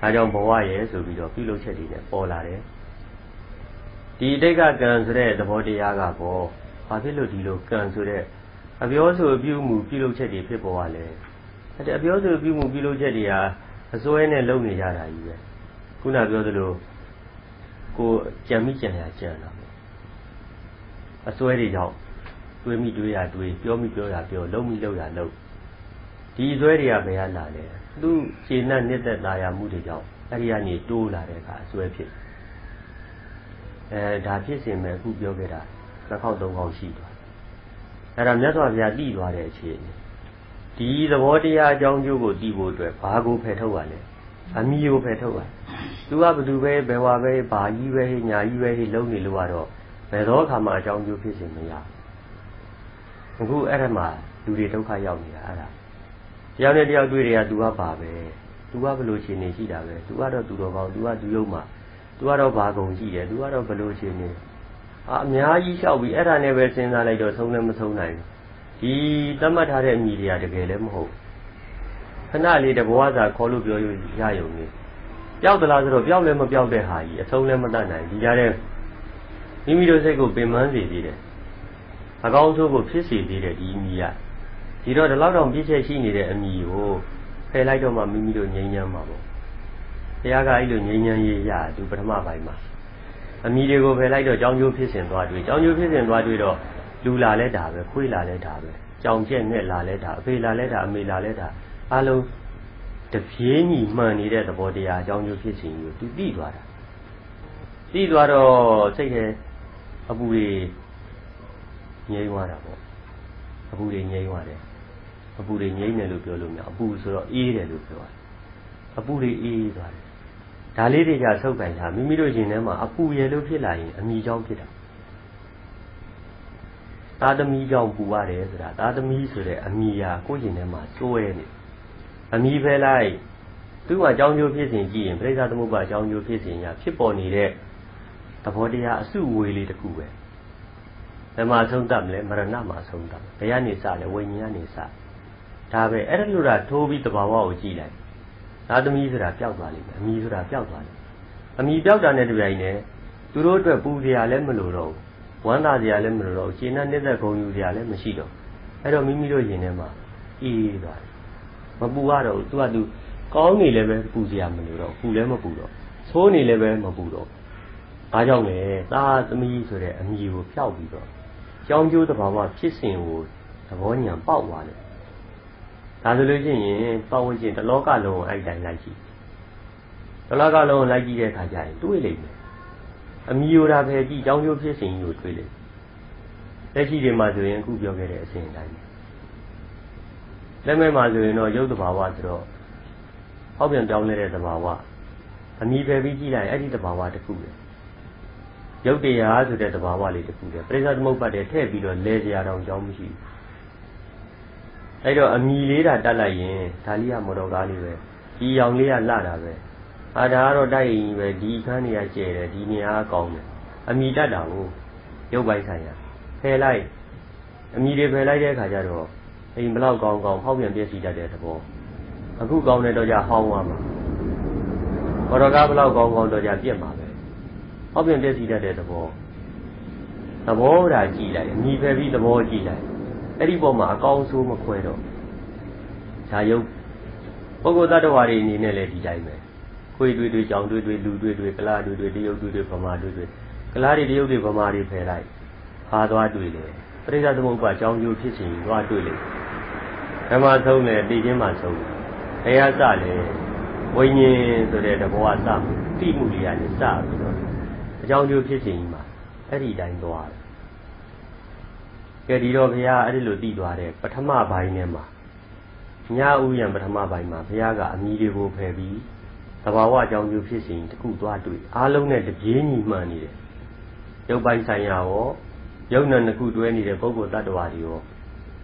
ဒါကြောင့်ဘဝရဲ့ဆိုပြီးတော့ပြုလုပ်ချက်တွေနဲ့ပေါ်လာတယ်ဒီအတိတ်ကကံဆိုတဲ့သဘောတရားကပေါ့ဘာဖြစ်လို့ဒီလိုကံဆိုတဲ့အပြောဆိုပြုမှုပြုလုပ်ချက်တွေဖြစ်ပေါ်ရလဲ အဲ့ဒါအပြောဆိုပြုမှုပြုလုပ်ချက်တွေဟာအစွဲနဲ့လုပ်နေကြတာကြီးပဲခုနပြောသလိုကိုကြံမိကြံရကြံတာပေါ့အစွဲတွေကြောင့်တွေးမိတွေးရတွေးပြောမိပြောရပြောလုံးမိလုံးရလုံးဒီအစွဲတွေကဘယ်ကလာလဲသူ့ခြေနဲ့နှစ်သက်သာယာမှုတွေကြောင့်အဲ့ဒီကနေတိုးလာတဲ့အခါအစွဲဖြစ်အဲဒါဖြစ်စဉ်မဲ့အခုပြောခဲ့တာနှစ်ခေါက်သုံးခေါက်ရှိသွားအဲ့ဒါမြတ်စွာဘုရားတည်သွားတဲ့အခြေအနေ ဒီသဘောတရားအကြောင်းကျိုးကိုတည်ဖို့အတွက်ဘာကိုဖယ်ထုတ်ရလဲအမိကိုဖယ်ထုတ်ရသူကဘယ်သူပဲဘယ်ဝါပဲဘာကြီးပဲညာကြီးပဲလုံးနေလို့ကတော့ဘယ်သောအခါမှအကြောင်းကျိုးဖြစ်စဉ်မရအခုအဲ့ဒါမှလူတွေဒုက္ခရောက်နေတာအဲ့ဒါတရားနဲ့တရားတွေ့တွေက तू ကပါပဲ तू ကဘယ်လိုခြေနေရှိတာပဲ तू ကတော့သူတော်ကောင်း तू ကသူယုံမှာ तू ကတော့ဘာကုန်ရှိတယ် तू ကတော့ဘယ်လိုခြေနေအာအများကြီးလျှောက်ပြီးအဲ့ဒါနဲ့ပဲစဉ်းစားလိုက်တော့ဆုံးလည်းမဆုံးနိုင်ဘူး ဒီသတ်မှတ်ထားတဲ့အမိတွေကတကယ်လည်းမဟုတ်ခဏလေးတဘဝစာခေါ်လို့ပြောရရုံနဲ့ပျောက်သလားဆိုတော့ပျောက်လည်းမပျောက်တဲ့ဟာကြီးအဆုံးလည်းမတတ်နိုင်ဒီကြားထဲမိမိတို့စိတ်ကိုပင်ပန်းစေသေးတယ်အကောင်းဆုံးကိုဖြစ်စေသေးတယ်ဒီအမိကဒီတော့ဒီလောက်တောင်ပြည့်ချက်ရှိနေတဲ့အမိကိုဖယ်လိုက်တော့မှမိမိတို့ငြိမ်းချမ်းမှာပေါ့ဘုရားကအဲ့လိုငြိမ်းချမ်းရေးရသူပထမပိုင်းမှာအမိတွေကိုဖယ်လိုက်တော့ကြောင်းကျိုးဖြစ်စဉ်သွားတွေ့ကြောင်းကျိုးဖြစ်စဉ်သွားတွေ့တော့ လူလာလဲဒါပဲခွေးလာလဲဒါပဲကြောင်ကျက်နဲ့လာလဲတာအဖေလာလဲတာအမေလာလဲတာအလုံးတပြေးညီမှန်နေတဲ့သဘောတရားအကြောင်းကျိုးဖြစ်စဉ်ကိုသူသိသွားတာသိသွားတော့စိတ်ထဲအပူတွေငြိမ်းသွားတာပေါ့အပူတွေငြိမ်းသွားတယ်အပူတွေငြိမ်းတယ်လို့ပြောလို့မရအပူဆိုတော့အေးတယ်လို့ပြောတယ်အပူတွေအေးသွားတယ်ဒါလေးတွေကဆုပ်ကင်ထားမိမိတို့ရင်ထဲမှာအပူရယ်လို့ဖြစ်လာရင်အမိကြောင့်ဖြစ်တာ သားသမီးကြောင့်ပူရတယ်ဆိုတာသားသမီးဆိုတဲ့အမိယာကိုယ့်ရင်ထဲမှာစွဲနေအမိဖဲလိုက်သူ့မှာအကြောင်းကျိုးဖြစ်စဉ်ကြည့်ရင်ပြိဿသမုပ္ပါအကြောင်းကျိုးဖြစ်စဉ်ညာဖြစ်ပေါ်နေတဲ့သဘောတရားအစုဝေးလေးတစ်ခုပဲဘယ်မှာဆုံးတတ်မလဲမရဏမှာဆုံးတတ်ဘယ်ကနေစလဲဝိညာဉ်ကနေစဒါပဲအဲ့ဒါလိုတာထိုးပြီးတဘာဝကိုကြည့်လိုက်သားသမီးဆိုတာပျောက်သွားလိမ့်မယ်အမိဆိုတာပျောက်သွားလိမ့်မယ်အမိပျောက်တာနဲ့တပြိုင်နက်သူတို့အတွက်ပူစရာလည်းမလိုတော့ဘူး ဝမ်းသာစရာလည်းမလိုတော့ဘူးရှင်းတဲ့နှစ်သက်ဂုဏ်ယူစရာလည်းမရှိတော့အဲ့တော့မိမိတို့ရင်ထဲမှာအေးသွားတယ်မပူရတော့ဘူးသူကသူကောင်းနေလည်းပဲပူစရာမလိုတော့ပူလည်းမပူတော့ဆိုးနေလည်းပဲမပူတော့ဘာကြောင့်လဲသားသမီးဆိုတဲ့အမိကိုဖျောက်ပြီးတော့ကြောင်းကျိုးတဘာဝဖြစ်စဉ်ကိုသဘောဉာဏ်ပေါက်သွားတယ်ဒါဆိုလို့ရှိရင်ပတ်ဝန်းကျင်တလောကလုံးကိုအဲ့တိုင်းလိုက်ကြည့်တလောကလုံးကိုလိုက်ကြည့်တဲ့အခါကျရင်တွေးလိမ့်မယ် အမိယိုတာပဲကြည့်ကြောင်းကျိုးဖြစ်စဉ်ကြီးကိုတွေးလိမ့်လက်ရှိတွေမှာဆိုရင်အခုပြောခဲ့တဲ့အစဉ်အတိုင်းလက်မဲ့မှာဆိုရင်တော့ရုပ်တဘာဝဆိုတော့ဟောက်ပြန်ပြောင်းလဲတဲ့တဘာဝအမိပဲပြီးကြည့်လိုက်အဲ့ဒီတဘာဝတစ်ခုပဲရုပ်တရားဆိုတဲ့တဘာဝလေးတစ်ခုပဲပရိသတ်သမုပ္ပတ်တဲ့ထည့်ပြီးတော့လဲကြရအောင်ကြောင်းမရှိဘူးအဲ့တော့အမိလေးတာတတ်လိုက်ရင်ဒါလေးကမော်တော်ကားလေးပဲဒီရောင်လေးကလှတာပဲ အာဒါကတော့တိုက်ရင်ပဲဒီခန်းနေရာကျဲတယ်ဒီနေရာကောင်းတယ်အမိတတ်တာကိုရုပ်ပိုင်းဆိုင်ရာဖယ်လိုက်အမိတွေဖယ်လိုက်တဲ့အခါကျတော့အိမ်ဘလောက်ကောင်းကောင်းဖောက်ပြန်ပြည့်စည်တတ်တဲ့သဘောအခုကောင်းတဲ့တော့ကြဟောင်းသွားမှာမော်တော်ကားဘလောက်ကောင်းကောင်းတော့ကြပြက်မှာပဲဖောက်ပြန်ပြည့်စည်တတ်တဲ့သဘောသဘောဓာတ်ကြည့်လိုက်အမိဖယ်ပြီးသဘောကြည့်လိုက်အဲ့ဒီပေါ်မှာအကောင်းဆိုးမခွဲတော့ဇာယုတ်ပုဂ္ဂိုလ်တ attva တွေအနေနဲ့လည်းဒီတိုင်းပဲ ခွေတွေတွေကြောင်တွေတွေလူတွေတွေကလားတွေတွေတရုပ်တွေတွေဗမာတွေတွေကလားတွေတရုပ်တွေဗမာတွေဖယ်လိုက်ဟာသွားတွေ့လေပရိသတ်သမုပ္ပါအကြောင်းကျိုးဖြစ်စဉ်သွားတွေ့လေဓမ္မဆုံးတယ်တည်ခြင်းမှဆုံးတယ်ဘယ်ဟာစလဲဝိညာဉ်ဆိုတဲ့တဘောကစတိမှုလေးကနေစပြီးတော့အကြောင်းကျိုးဖြစ်စဉ်ကြီးမှာအဲ့ဒီတိုင်းသွားတယ်ကဲဒီတော့ဘုရားအဲ့ဒီလိုတည်သွားတယ်ပထမပိုင်းထဲမှာညဥ်ရံပထမပိုင်းမှာဘုရားကအမိတွေကိုဖယ်ပြီး သဘာဝအကြောင်းကျိုးဖြစ်စဉ်တခုသွားတွေ့အားလုံးနဲ့တပြေးညီမှန်နေတယ်ရုပ်ပိုင်းဆိုင်ရာရောယုံနာနှစ်ခုတွဲနေတဲ့ပုဂ္ဂိုလ်တ attva တွေရော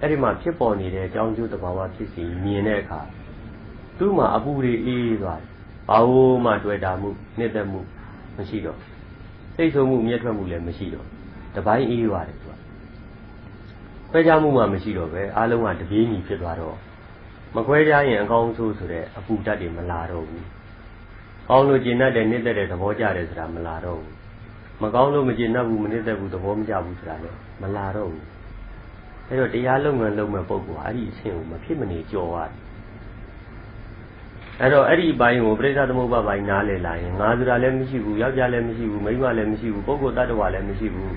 အဲ့ဒီမှာဖြစ်ပေါ်နေတဲ့အကြောင်းကျိုးသဘာဝဖြစ်စဉ်မြင်တဲ့အခါသူ့မှာအပူတွေအေးသွားတယ်ဘာလို့မှတွေ့တာမှုနှစ်သက်မှုမရှိတော့စိတ်ဆိုးမှုမြတ်ထွက်မှုလည်းမရှိတော့တပိုင်းအေးသွားတယ်သူကခွဲခြားမှုမှမရှိတော့ပဲအားလုံးကတပြေးညီဖြစ်သွားတော့မခွဲခြားရင်အကောင်းဆိုးဆိုတဲ့အပူဓာတ်တွေမလာတော့ဘူး။ ကောင်းလို့ကျင့်တတ်တဲ့နှစ်သက်တဲ့သဘောကြတယ်ဆိုတာမလာတော့ဘူး။မကောင်းလို့မကျင့်တတ်ဘူးမနှစ်သက်ဘူးသဘောမကျဘူးဆိုတာလည်းမလာတော့ဘူး။အဲတော့တရားလုံးငန်းလုံးမဲ့ပုဂ္ဂိုလ်ဟာအဲ့ဒီအဆင့်ကိုမဖြစ်မနေကြော်ရတယ်။အဲတော့အဲ့ဒီဘိုင်းကိုပြိဿသမုပ္ပါဘိုင်းနားလည်လာရင်ငါဆိုတာလည်းမရှိဘူးယောက်ျားလည်းမရှိဘူးမိန်းမလည်းမရှိဘူးပုဂ္ဂိုလ်တ attva လည်းမရှိဘူး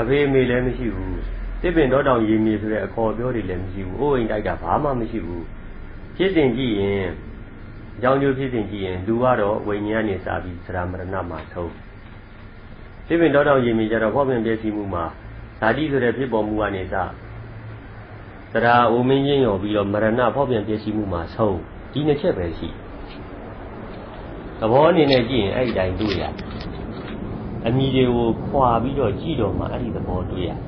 အဖေအမေလည်းမရှိဘူးတစ်ပင်တော့တောင်ရည်မြေဆိုတဲ့အခေါ်ပြောတွေလည်းမရှိဘူးအိုးအိမ်တိုက်တာဘာမှမရှိဘူးဖြစ်စဉ်ကြည့်ရင် အကြောင်းကျိုးဖြစ်စဉ်ကြည့်ရင်လူကတော့ဝိညာဉ်ကနေစပြီးသရမရဏမှာဆုံးတစ်ပင်တော့တောင်ရည်မြေကြတော့ဖောက်ပြန်ပြည့်စည်မှုမှာဓာတိဆိုတဲ့ဖြစ်ပေါ်မှုကနေစသရအိုမင်းချင်းရောပြီးတော့မရဏဖောက်ပြန်ပြည့်စည်မှုမှာဆုံးဒီနှစ်ချက်ပဲရှိသဘောအနေနဲ့ကြည့်ရင်အဲ့ဒီတိုင်းတွေ့ရအမိတွေကိုခွာပြီးတော့ကြည့်တော့မှအဲ့ဒီသဘောတွေ့ရတယ်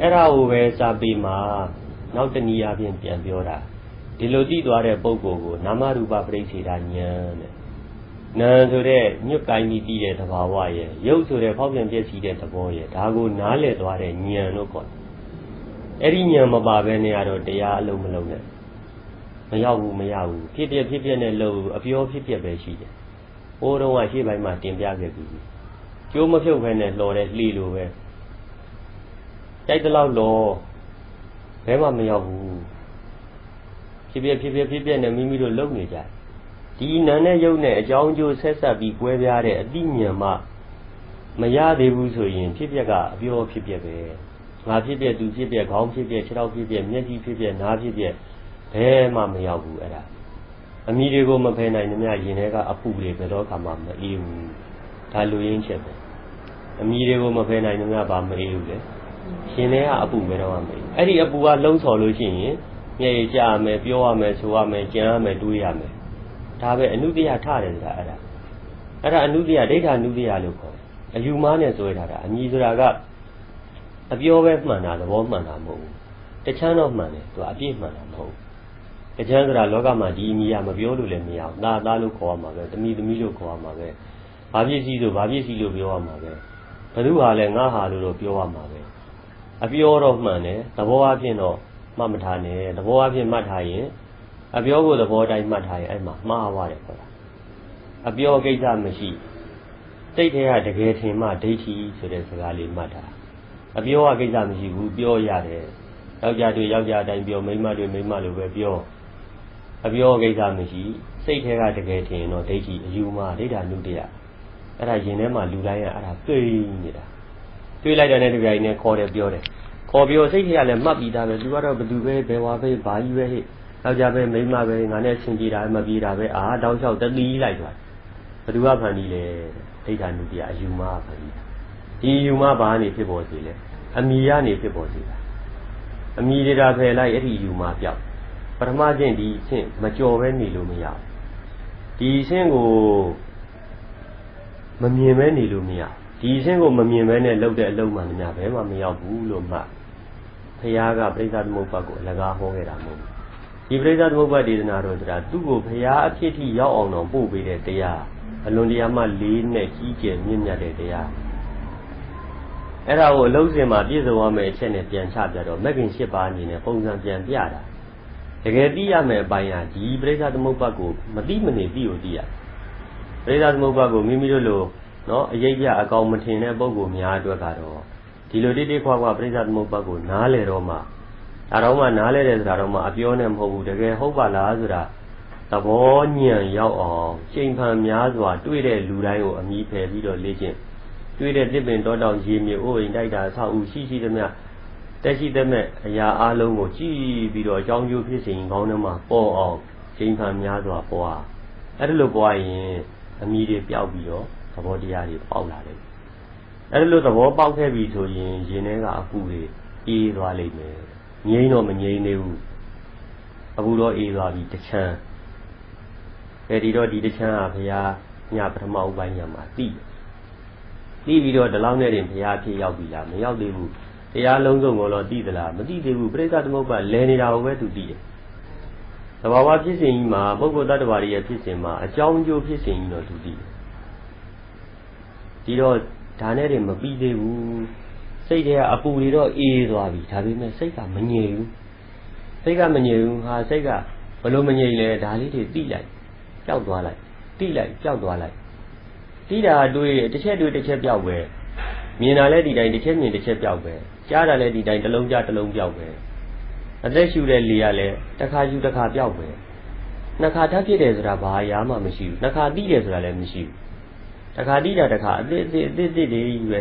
အဲ့ဒါကိုပဲစာပေမှာနောက်တနည်းအားဖြင့်ပြန်ပြောတာ ဒီလိုသိသွားတဲ့ပုံကိုယ်ကိုနာမရူပပြိစေတာဉာဏ်တဲ့နာဆိုတဲ့ညွတ်ကိုင်းပြီးတည်တဲ့သဘာဝရဲ့ရုပ်ဆိုတဲ့ဖောက်ပြန်ပြည့်စည်တဲ့သဘောရဲ့ဒါကိုနားလည်သွားတဲ့ဉာဏ်လို့ခေါ်တယ်အဲ့ဒီဉာဏ်မပါဘဲနဲ့ကတော့တရားအလုံးမလုံးနဲ့မရောက်ဘူးမရဘူးဖြစ်ပြဖြစ်ပြနဲ့လို့အပြောဖြစ်ပြပဲရှိတယ်။ဟိုးတုန်းကရှေ့ပိုင်းမှာတင်ပြခဲ့ပြီ။ကျိုးမဖြုတ်ဘဲနဲ့လှော်တဲ့လှီလိုပဲကြိုက်တဲ့လောက်လောဘဲမှမရောက်ဘူး ဖြစ်ဖြစ်ဖြစ်ဖြစ်ဖြစ်ဖြစ်နဲ့မိမိတို့လုံနေကြဒီနာနဲ့ယုတ်နဲ့အကြောင်းကျိုးဆက်ဆက်ပြီးကွဲပြားတဲ့အတိညာမှမရသေးဘူးဆိုရင်ဖြစ်ပျက်ကအပြောဖြစ်ပျက်ပဲငါဖြစ်ဖြစ်သူဖြစ်ဖြစ်ခေါင်းဖြစ်ဖြစ်ခြေထောက်ဖြစ်ဖြစ်မျက်စိဖြစ်ဖြစ်နားဖြစ်ဖြစ်ဘယ်မှမရောက်ဘူးအဲ့ဒါအမိတွေကိုမဖယ်နိုင်သမျှရင်ထဲကအပူတွေဘယ်တော့မှမအေးဘူးဒါလူရင်းချက်ပဲအမိတွေကိုမဖယ်နိုင်သမျှဘာမအေးဘူးလေရှင်ထဲကအပူပဲတော့မအေးအဲ့ဒီအပူကလုံးဆော်လို့ရှိရင် မျက်ရည်ကျရမယ်ပြောရမယ်ဆိုရမယ်ကြံရမယ်တွေးရမယ်ဒါပဲအနုတ္တိယထတယ်ဆိုတာအဲ့ဒါအဲ့ဒါအနုတ္တိယဒိဋ္ဌာနုတ္တိယလို့ခေါ်တယ်အယူမားနဲ့ဆွဲထားတာအညီဆိုတာကအပြောပဲမှန်တာသဘောမှန်တာမဟုတ်ဘူးတချမ်းတော့မှန်တယ်သူအပြည့်မှန်တာမဟုတ်ဘူးတချမ်းဆိုတာလောကမှာဒီအမိရမပြောလို့လည်းမရဘူးသားသားလို့ခေါ်ရမှာပဲသမီးသမီးလို့ခေါ်ရမှာပဲဘာပြည့်စည်ဆိုဘာပြည့်စည်လို့ပြောရမှာပဲဘ누구ဟာလဲငါဟာလို့တော့ပြောရမှာပဲအပြောတော့မှန်တယ်သဘောအချင်းတော့ မှတ်မထားနဲ့သဘောအချင်းမှတ်ထားရင်အပြောကိုသဘောတိုင်းမှတ်ထားရင်အဲ့မှာမှားသွားတယ်ခေါ်တာအပြောကိစ္စမရှိစိတ်ထဲကတကယ်ထင်မှဒိဋ္ဌိဆိုတဲ့စကားလေးမှတ်တာအပြောကကိစ္စမရှိဘူးပြောရတယ်ယောက်ျားတွေယောက်ျားတိုင်းပြောမိန်းမတွေမိန်းမလိုပဲပြောအပြောကိစ္စမရှိစိတ်ထဲကတကယ်ထင်တော့ဒိဋ္ဌိအယူမှာဒိဋ္ဌာနုတ္တယအဲ့ဒါရင်ထဲမှာလူတိုင်းကအဲ့ဒါတွေ့နေတာတွေ့လိုက်တဲ့တပြိုင်နဲ့ခေါ်တယ်ပြောတယ် ခေါ်ပြောစိတ်ထဲကလည်းမှတ်ပြီးသားပဲသူကတော့ဘယ်သူပဲဘယ်ဝါပဲဘာကြီးပဲဟဲ့ယောက်ျားပဲမိန်းမပဲငါနဲ့ဆင်ပြေတာမပြေတာပဲအာတောင်းလျှောက်တတိလိုက်သွားဘယ်သူကဖန်ပြီးလဲဒိဋ္ဌာနုတ္တယအယူမှာဖန်ပြီးဒီအယူမှာဘာနေဖြစ်ပေါ်စေလဲအမိရနေဖြစ်ပေါ်စေတာအမိရတာဖယ်လိုက်အဲ့ဒီအယူမှာပြောက်ပထမချင်းဒီအချင်းမကြော်ပဲနေလို့မရဒီအချင်းကိုမမြင်ပဲနေလို့မရဒီအချင်းကိုမမြင်ပဲနဲ့လှုပ်တဲ့အလုံးမှလည်းဘယ်မှမရောက်ဘူးလို့မှ ဖះကပြိဿသမုပ္ပါကိုအလကားဟောခဲ့တာမဟုတ်ဒီပြိဿသမုပ္ပါဒေသနာတော်ဆိုတာသူ့ကိုဖះအဖြစ်ထိရောက်အောင်တော့ပို့ပေးတဲ့တရားအလွန်တရာမှလေးနဲ့ကြီးကျယ်မြင့်မြတ်တဲ့တရားအဲ့ဒါကိုအလုံးစင်မှာပြည့်စုံရမယ့်အချက်နဲ့ပြန်ချပြတော့မဂ္ဂင်၈ပါးအနေနဲ့ပုံစံပြန်ပြတာတကယ်သိရမယ့်အပိုင်းကဒီပြိဿသမုပ္ပါကိုမသိမနေသိကိုသိရပြိဿသမုပ္ပါကိုမိမိတို့လိုနော်အရေးပြအကောင်မထင်တဲ့ပုံကိုများအတွက်ကတော့ ဒီလိုတိတိခွာခွာပြိဿသမုပ္ပါကိုနားလေတော့မှဒါတော့မှနားလဲတယ်ဆိုတာတော့မှအပြောနဲ့မဟုတ်ဘူးတကယ်ဟုတ်ပါလားဆိုတာသဘောညံရောက်အောင်ချိန်ဖန်များစွာတွေ့တဲ့လူတိုင်းကိုအမိဖယ်ပြီးတော့လေ့ကျင့်တွေ့တဲ့တစ်ပင်တောတောင်ရေမြေအိုးအိမ်တိုက်တာဆောက်ဦးရှိရှိသမျှတက်ရှိသမျှအရာအလုံးကိုကြည့်ပြီးတော့အကြောင်းကျိုးဖြစ်စဉ်ကောင်းထဲမှာပေါ်အောင်ချိန်ဖန်များစွာပွားအဲ့ဒါလိုပွားရင်အမိတွေပျောက်ပြီးတော့သဘောတရားတွေပေါက်လာတယ် အဲ့ဒါလိုသဘောပေါက်ခဲ့ပြီဆိုရင်ရင်ထဲကအပူတွေအေးသွားလိမ့်မယ်ငြိမ်းတော့မငြိမ်းသေးဘူးအခုတော့အေးသွားပြီတချမ်းအဲဒီတော့ဒီတချမ်းဟာဘုရားညပထမဥပိုင်းညမှာသိသိပြီးတော့ဒီလောက်နဲ့တင်ဘုရားဖြစ်ရောက်ပြီလားမရောက်သေးဘူးတရားလုံးစုံကိုတော့သိသလားမသိသေးဘူးပြိဿသမုပ္ပါလဲနေတာကိုပဲသူသိတယ်သဘာဝဖြစ်စဉ်ကြီးမှာပုဂ္ဂိုလ်တ attva တွေရဲ့ဖြစ်စဉ်မှာအကြောင်းအကျိုးဖြစ်စဉ်ကြီးတော့သူသိတယ်ဒီတော့ ဒါနဲ့တင်မပြီးသေးဘူးစိတ်ထဲကအပူတွေတော့အေးသွားပြီဒါပေမဲ့စိတ်ကမငြိမ်ဘူးစိတ်ကမငြိမ်ဘူးဟာစိတ်ကဘလို့မငြိမ်လဲဒါလေးတွေတိလိုက်ကြောက်သွားလိုက်တိလိုက်ကြောက်သွားလိုက်တိတာတွေးတစ်ချက်တွေးတစ်ချက်ပြောက်ပဲမြင်တာလည်းဒီတိုင်းတစ်ချက်မြင်တစ်ချက်ပြောက်ပဲကြားတာလည်းဒီတိုင်းတစ်လုံးကြားတစ်လုံးပြောက်ပဲအသက်ရှူတဲ့လေကလည်းတစ်ခါရှူတစ်ခါပြောက်ပဲနှစ်ခါထပ်ဖြစ်တယ်ဆိုတာဘာအရာမှမရှိဘူးနှစ်ခါတိတယ်ဆိုတာလည်းမရှိဘူး တစ်ခါတိတာတစ်ခါအသေးအသေးအသေးအသေးတွေကြီးပဲ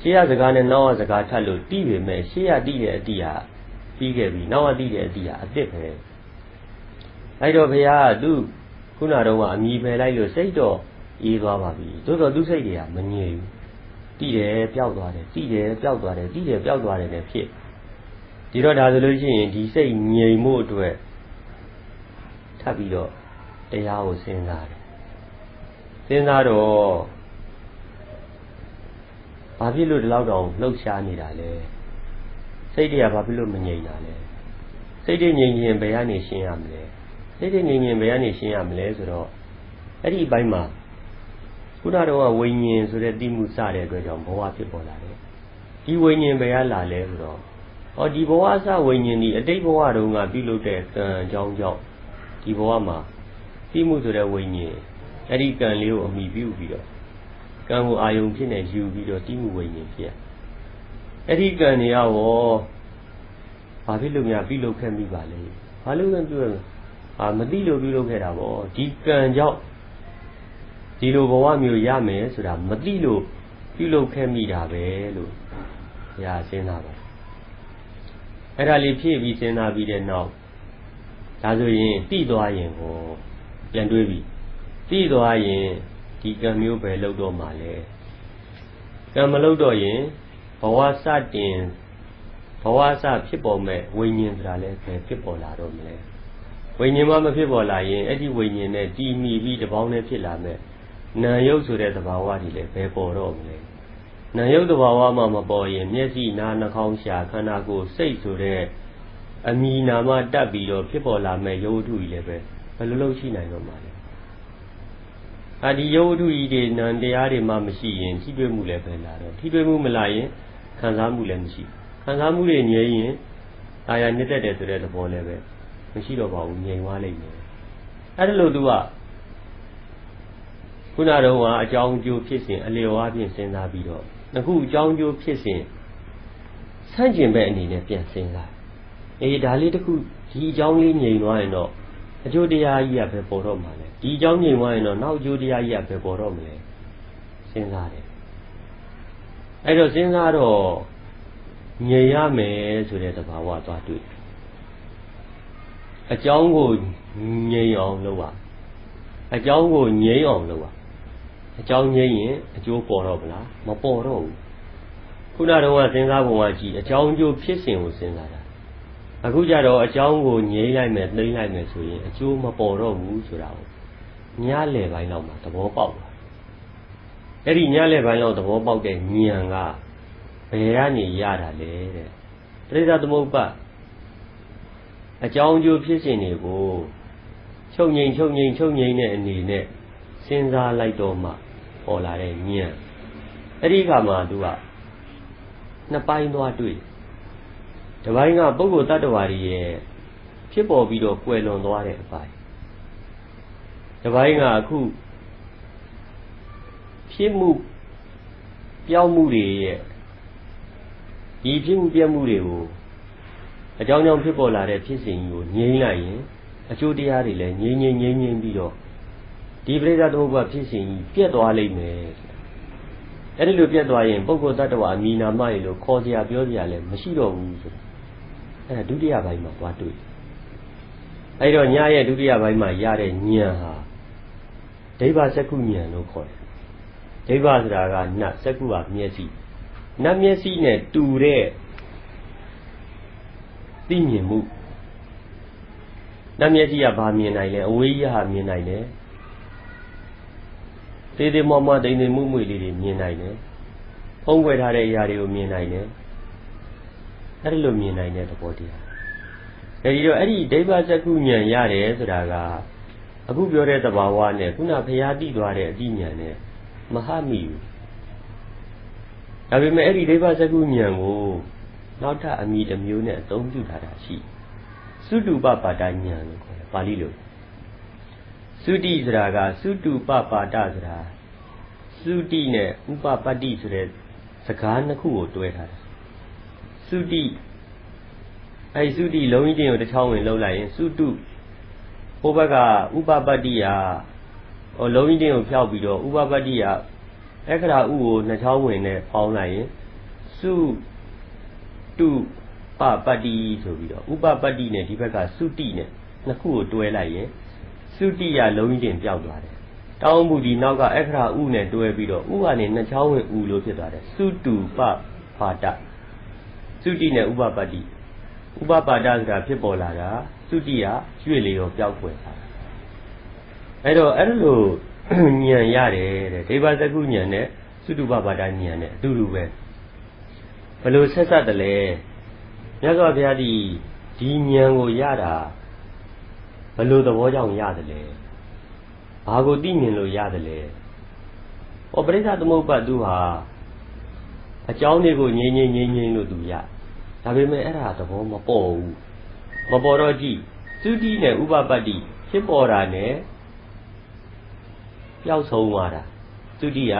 ရှေ့ရစကားနဲ့နောက်ကစကားထပ်လို့တိပေမဲ့ရှေ့ရတိတဲ့အတိဟာပြီးခဲ့ပြီနောက်ကတိတဲ့အတိဟာအစ်စ်ပဲအဲ့တော့ဘုရားကသူ့ခုနတော့ကအမိဖယ်လိုက်လို့စိတ်တော့အေးသွားပါပြီသို့တော့သူ့စိတ်တွေကမငြိမ်ဘူးတိတယ်ပျောက်သွားတယ်တိတယ်ပျောက်သွားတယ်တိတယ်ပျောက်သွားတယ်လည်းဖြစ်ဒီတော့ဒါဆိုလို့ရှိရင်ဒီစိတ်ငြိမ်မှုအတွက်ထပ်ပြီးတော့တရားကိုစဉ်းစားတယ် စဉ်းစားတော့ဘာဖြစ်လို့ဒီလောက်တောင်လှုပ်ရှားနေတာလဲစိတ်တွေကဘာဖြစ်လို့မငြိမ်တာလဲစိတ်တွေငြိမ်ရင်ဘယ်ကနေရှင်းရမလဲစိတ်တွေငြိမ်ရင်ဘယ်ကနေရှင်းရမလဲဆိုတော့အဲ့ဒီအပိုင်းမှာခုနတော့ဝိညာဉ်ဆိုတဲ့တိမှုစတဲ့အတွက်ကြောင့်ဘဝဖြစ်ပေါ်လာတယ်ဒီဝိညာဉ်ဘယ်ကလာလဲဆိုတော့ဟောဒီဘဝအစဝိညာဉ်ဒီအတိတ်ဘဝတုန်းကပြုလုပ်တဲ့ကံအကြောင်းကြောင့်ဒီဘဝမှာတိမှုဆိုတဲ့ဝိညာဉ် အဲ့ဒီကံလေးကိုအမိပြုပြီးတော့ကံကိုအာယုံဖြစ်နေယူပြီးတော့တိမှုဝိညာဉ်ဖြစ်အဲ့ဒီကံတွေရောဘာဖြစ်လို့များပြုလုပ်ခဲ့မိပါလဲဘာလို့လဲပြုရအာမသိလို့ပြုလုပ်ခဲ့တာပေါ့ဒီကံကြောင့်ဒီလိုဘဝမျိုးရမယ်ဆိုတာမသိလို့ပြုလုပ်ခဲ့မိတာပဲလို့ဘုရားစဉ်းစားပါအဲ့ဒါလေးဖြည့်ပြီးစဉ်းစားပြီးတဲ့နောက်ဒါဆိုရင်တိသွားရင်ဟောပြန်တွေးပြီ တိသွားရင်ဒီကံမျိုးပဲလောက်တော့မှလဲကံမလောက်တော့ရင်ဘဝစတင်ဘဝစဖြစ်ပေါ်မဲ့ဝိညာဉ်ဆိုတာလည်းပဲဖြစ်ပေါ်လာတော့မလဲဝိညာဉ်မမဖြစ်ပေါ်လာရင်အဲ့ဒီဝိညာဉ်နဲ့တီးမိပြီးတပေါင်းနဲ့ဖြစ်လာမဲ့နာယုတ်ဆိုတဲ့သဘာဝတွေလည်းဘယ်ပေါ်တော့မလဲနာယုတ်သဘာဝမှမပေါ်ရင်မျက်စိနားနှာခေါင်းရှာခန္ဓာကိုယ်စိတ်ဆိုတဲ့အမီနာမတက်ပြီးတော့ဖြစ်ပေါ်လာမဲ့ယုတ်ထုကြီးလည်းပဲဘယ်လိုလုပ်ရှိနိုင်တော့မှာလဲ အာဒီယုတ်ထုကြီးတွေနံတရားတွေမှမရှိရင်ထိတွေ့မှုလည်းပဲလာတော့ထိတွေ့မှုမလာရင်ခံစားမှုလည်းမရှိခံစားမှုတွေငြိမ်းရင်တာယာနှစ်သက်တယ်ဆိုတဲ့သဘောလည်းပဲမရှိတော့ပါဘူးငြိမ်သွားလိမ့်မယ်အဲ့ဒါလို့သူကခုနတော့ကအကြောင်းကျိုးဖြစ်စဉ်အလျော်အပြင်စဉ်းစားပြီးတော့အခုအကြောင်းကျိုးဖြစ်စဉ်ဆန့်ကျင်ဘက်အနေနဲ့ပြန်စဉ်းစားအေးဒါလေးတခုဒီအကြောင်းလေးငြိမ်သွားရင်တော့အကျိုးတရားကြီးကပဲပေါ်တော့မှာလေ ဒီအကြောင်းငြိမ်သွားရင်တော့နောက်အကျိုးတရားကြီးကပဲပေါ်တော့မလဲစဉ်းစားတယ်အဲ့တော့စဉ်းစားတော့ငြိမ်ရမယ်ဆိုတဲ့သဘာဝသွားတွေ့အကြောင်းကိုငြိမ်အောင်လုပ်ပါအကြောင်းကိုငြိမ်အောင်လုပ်ပါအကြောင်းငြိမ်းရင်အကျိုးပေါ်တော့ဗလားမပေါ်တော့ဘူးခုနတော့ကစဉ်းစားပုံကကြည့်အကြောင်းအကျိုးဖြစ်စဉ်ကိုစဉ်းစားတာအခုကြတော့အကြောင်းကိုငြိမ်းလိုက်မယ်သိမ့်လိုက်မယ်ဆိုရင်အကျိုးမပေါ်တော့ဘူးဆိုတာကို ညလေပိုင်းလောက်မှာသဘောပေါက်သွားအဲ့ဒီညလေပိုင်းလောက်သဘောပေါက်တဲ့ဉာဏ်ကဘယ်ကနေရတာလဲတဲ့တိရစ္ဆာသမုပ္ပါအကြောင်းအကျိုးဖြစ်စဉ်တွေကိုချုပ်ငိမ့်ချုပ်ငိမ့်ချုပ်ငိမ့်တဲ့အနေနဲ့စဉ်းစားလိုက်တော့မှပေါ်လာတဲ့ဉာဏ်အဲ့ဒီခါမှာသူကနှစ်ပိုင်းသွားတွေ့တပိုင်းကပုဂ္ဂိုလ်တ attva တွေရဲ့ဖြစ်ပေါ်ပြီးတော့ကွယ်လွန်သွားတဲ့အပိုင်း တပိုင်းကအခုဖြစ်မှုပြောင်းမှုတွေရဲ့ဒီဖြစ်မှုပြတ်မှုတွေကိုအကြောင်းကြောင့်ဖြစ်ပေါ်လာတဲ့ဖြစ်စဉ်ကြီးကိုငြိမ်းလိုက်ရင်အကျိုးတရားတွေလည်းငြိမ်းငြိမ်းငြိမ်းငြိမ်းပြီးတော့ဒီပရိသတ်သမုပ္ပါဖြစ်စဉ်ကြီးပြတ်သွားလိမ့်မယ်အဲ့ဒီလိုပြတ်သွားရင်ပုဂ္ဂိုလ်တ attva အမိနာမရေလို့ခေါ်စရာပြောစရာလည်းမရှိတော့ဘူးဆိုအဲ့ဒါဒုတိယပိုင်းမှာသွားတွေ့အဲ့တော့ညရဲ့ဒုတိယပိုင်းမှာရတဲ့ဉာဏ်ဟာ ဒိဗ္ဗစက္ခုဉာဏ်လို့ခေါ်တယ်ဒိဗ္ဗဆိုတာကနတ်စက္ခုကမျက်စိနတ်မျက်စိနဲ့တူတဲ့သိမြင်မှုနတ်မျက်စိကဘာမြင်နိုင်လဲအဝေးကြီးဟာမြင်နိုင်တယ်သေးသေးမွားမွားတိမ်တိမ်မှုမှုလေးတွေမြင်နိုင်တယ်ဖုံးကွယ်ထားတဲ့အရာတွေကိုမြင်နိုင်တယ်အဲ့ဒီလိုမြင်နိုင်တဲ့သဘောတရားအဲဒီတော့အဲ့ဒီဒိဗ္ဗစကုဉာဏ်ရတယ်ဆိုတာက အခုပြောတဲ့သဘာဝနဲ့ခုနဖျားတိသွားတဲ့အတိဉာဏ်နဲ့မဟမိဘူးဒါပေမဲ့အဲ့ဒီဒိဗ္ဗစကုဉာဏ်ကိုနောက်ထပ်အမိတစ်မျိုးနဲ့အသုံးပြုထားတာရှိသုတုပပါဒဉာဏ်လို့ခေါ်တယ်ပါဠိလိုသုတိဆိုတာကသုတုပပါဒဆိုတာသုတိနဲ့ဥပပတ္တိဆိုတဲ့စကားနှစ်ခုကိုတွဲထားတာသုတိအဲသုတိလုံးကြီးတင်ကိုတစ်ချောင်းဝင်လှုပ်လိုက်ရင်သုတု ဟိုဘက်ကဥပပတ္တိဟာဟိုလုံးကြီးတင်ကိုဖျောက်ပြီးတော့ဥပပတ္တိဟာအခရာဥကိုနှစ်ချောင်းဝင်နဲ့ပေါင်းလိုက်ရင်သုတုပပတ္တိဆိုပြီးတော့ဥပပတ္တိနဲ့ဒီဘက်ကသုတိနဲ့နှစ်ခုကိုတွဲလိုက်ရင်သုတိယလုံးကြီးတင်ပြောက်သွားတယ်တောင်းမှုဒီနောက်ကအခရာဥနဲ့တွဲပြီးတော့ဥကနေနှစ်ချောင်းဝင်ဥလို့ဖြစ်သွားတယ်သုတုပပါဒသုတိနဲ့ဥပပတ္တိဥပပါဒဆိုတာဖြစ်ပေါ်လာတာ သုတိယရွှေ့လေရောပျောက်ွယ်တာအဲ့တော့အဲ့လိုဉာဏ်ရတယ်တဲ့ဒေဝသကုဉာဏ်နဲ့သုတုပပါဒဉာဏ်နဲ့အတူတူပဲဘယ်လိုဆက်ဆက်တယ်လဲမြတ်စွာဘုရားဒီဒီဉာဏ်ကိုရတာဘယ်လိုသဘောကြောင့်ရတယ်လဲဘာကိုသိမြင်လို့ရတယ်လဲဟောပရိစ္ဆသမုပ္ပါသူဟာအကြောင်းတွေကိုငြိမ့်ငြိမ့်ငြိမ့်ငြိမ့်လို့သူရဒါပေမဲ့အဲ့ဒါသဘောမပေါ်ဘူး မပေါ်တော့ကြည့်သုတိနဲ့ဥပပတ္တိဖြစ်ပေါ်တာနဲ့ပျောက်ဆုံးသွားတာသုတိက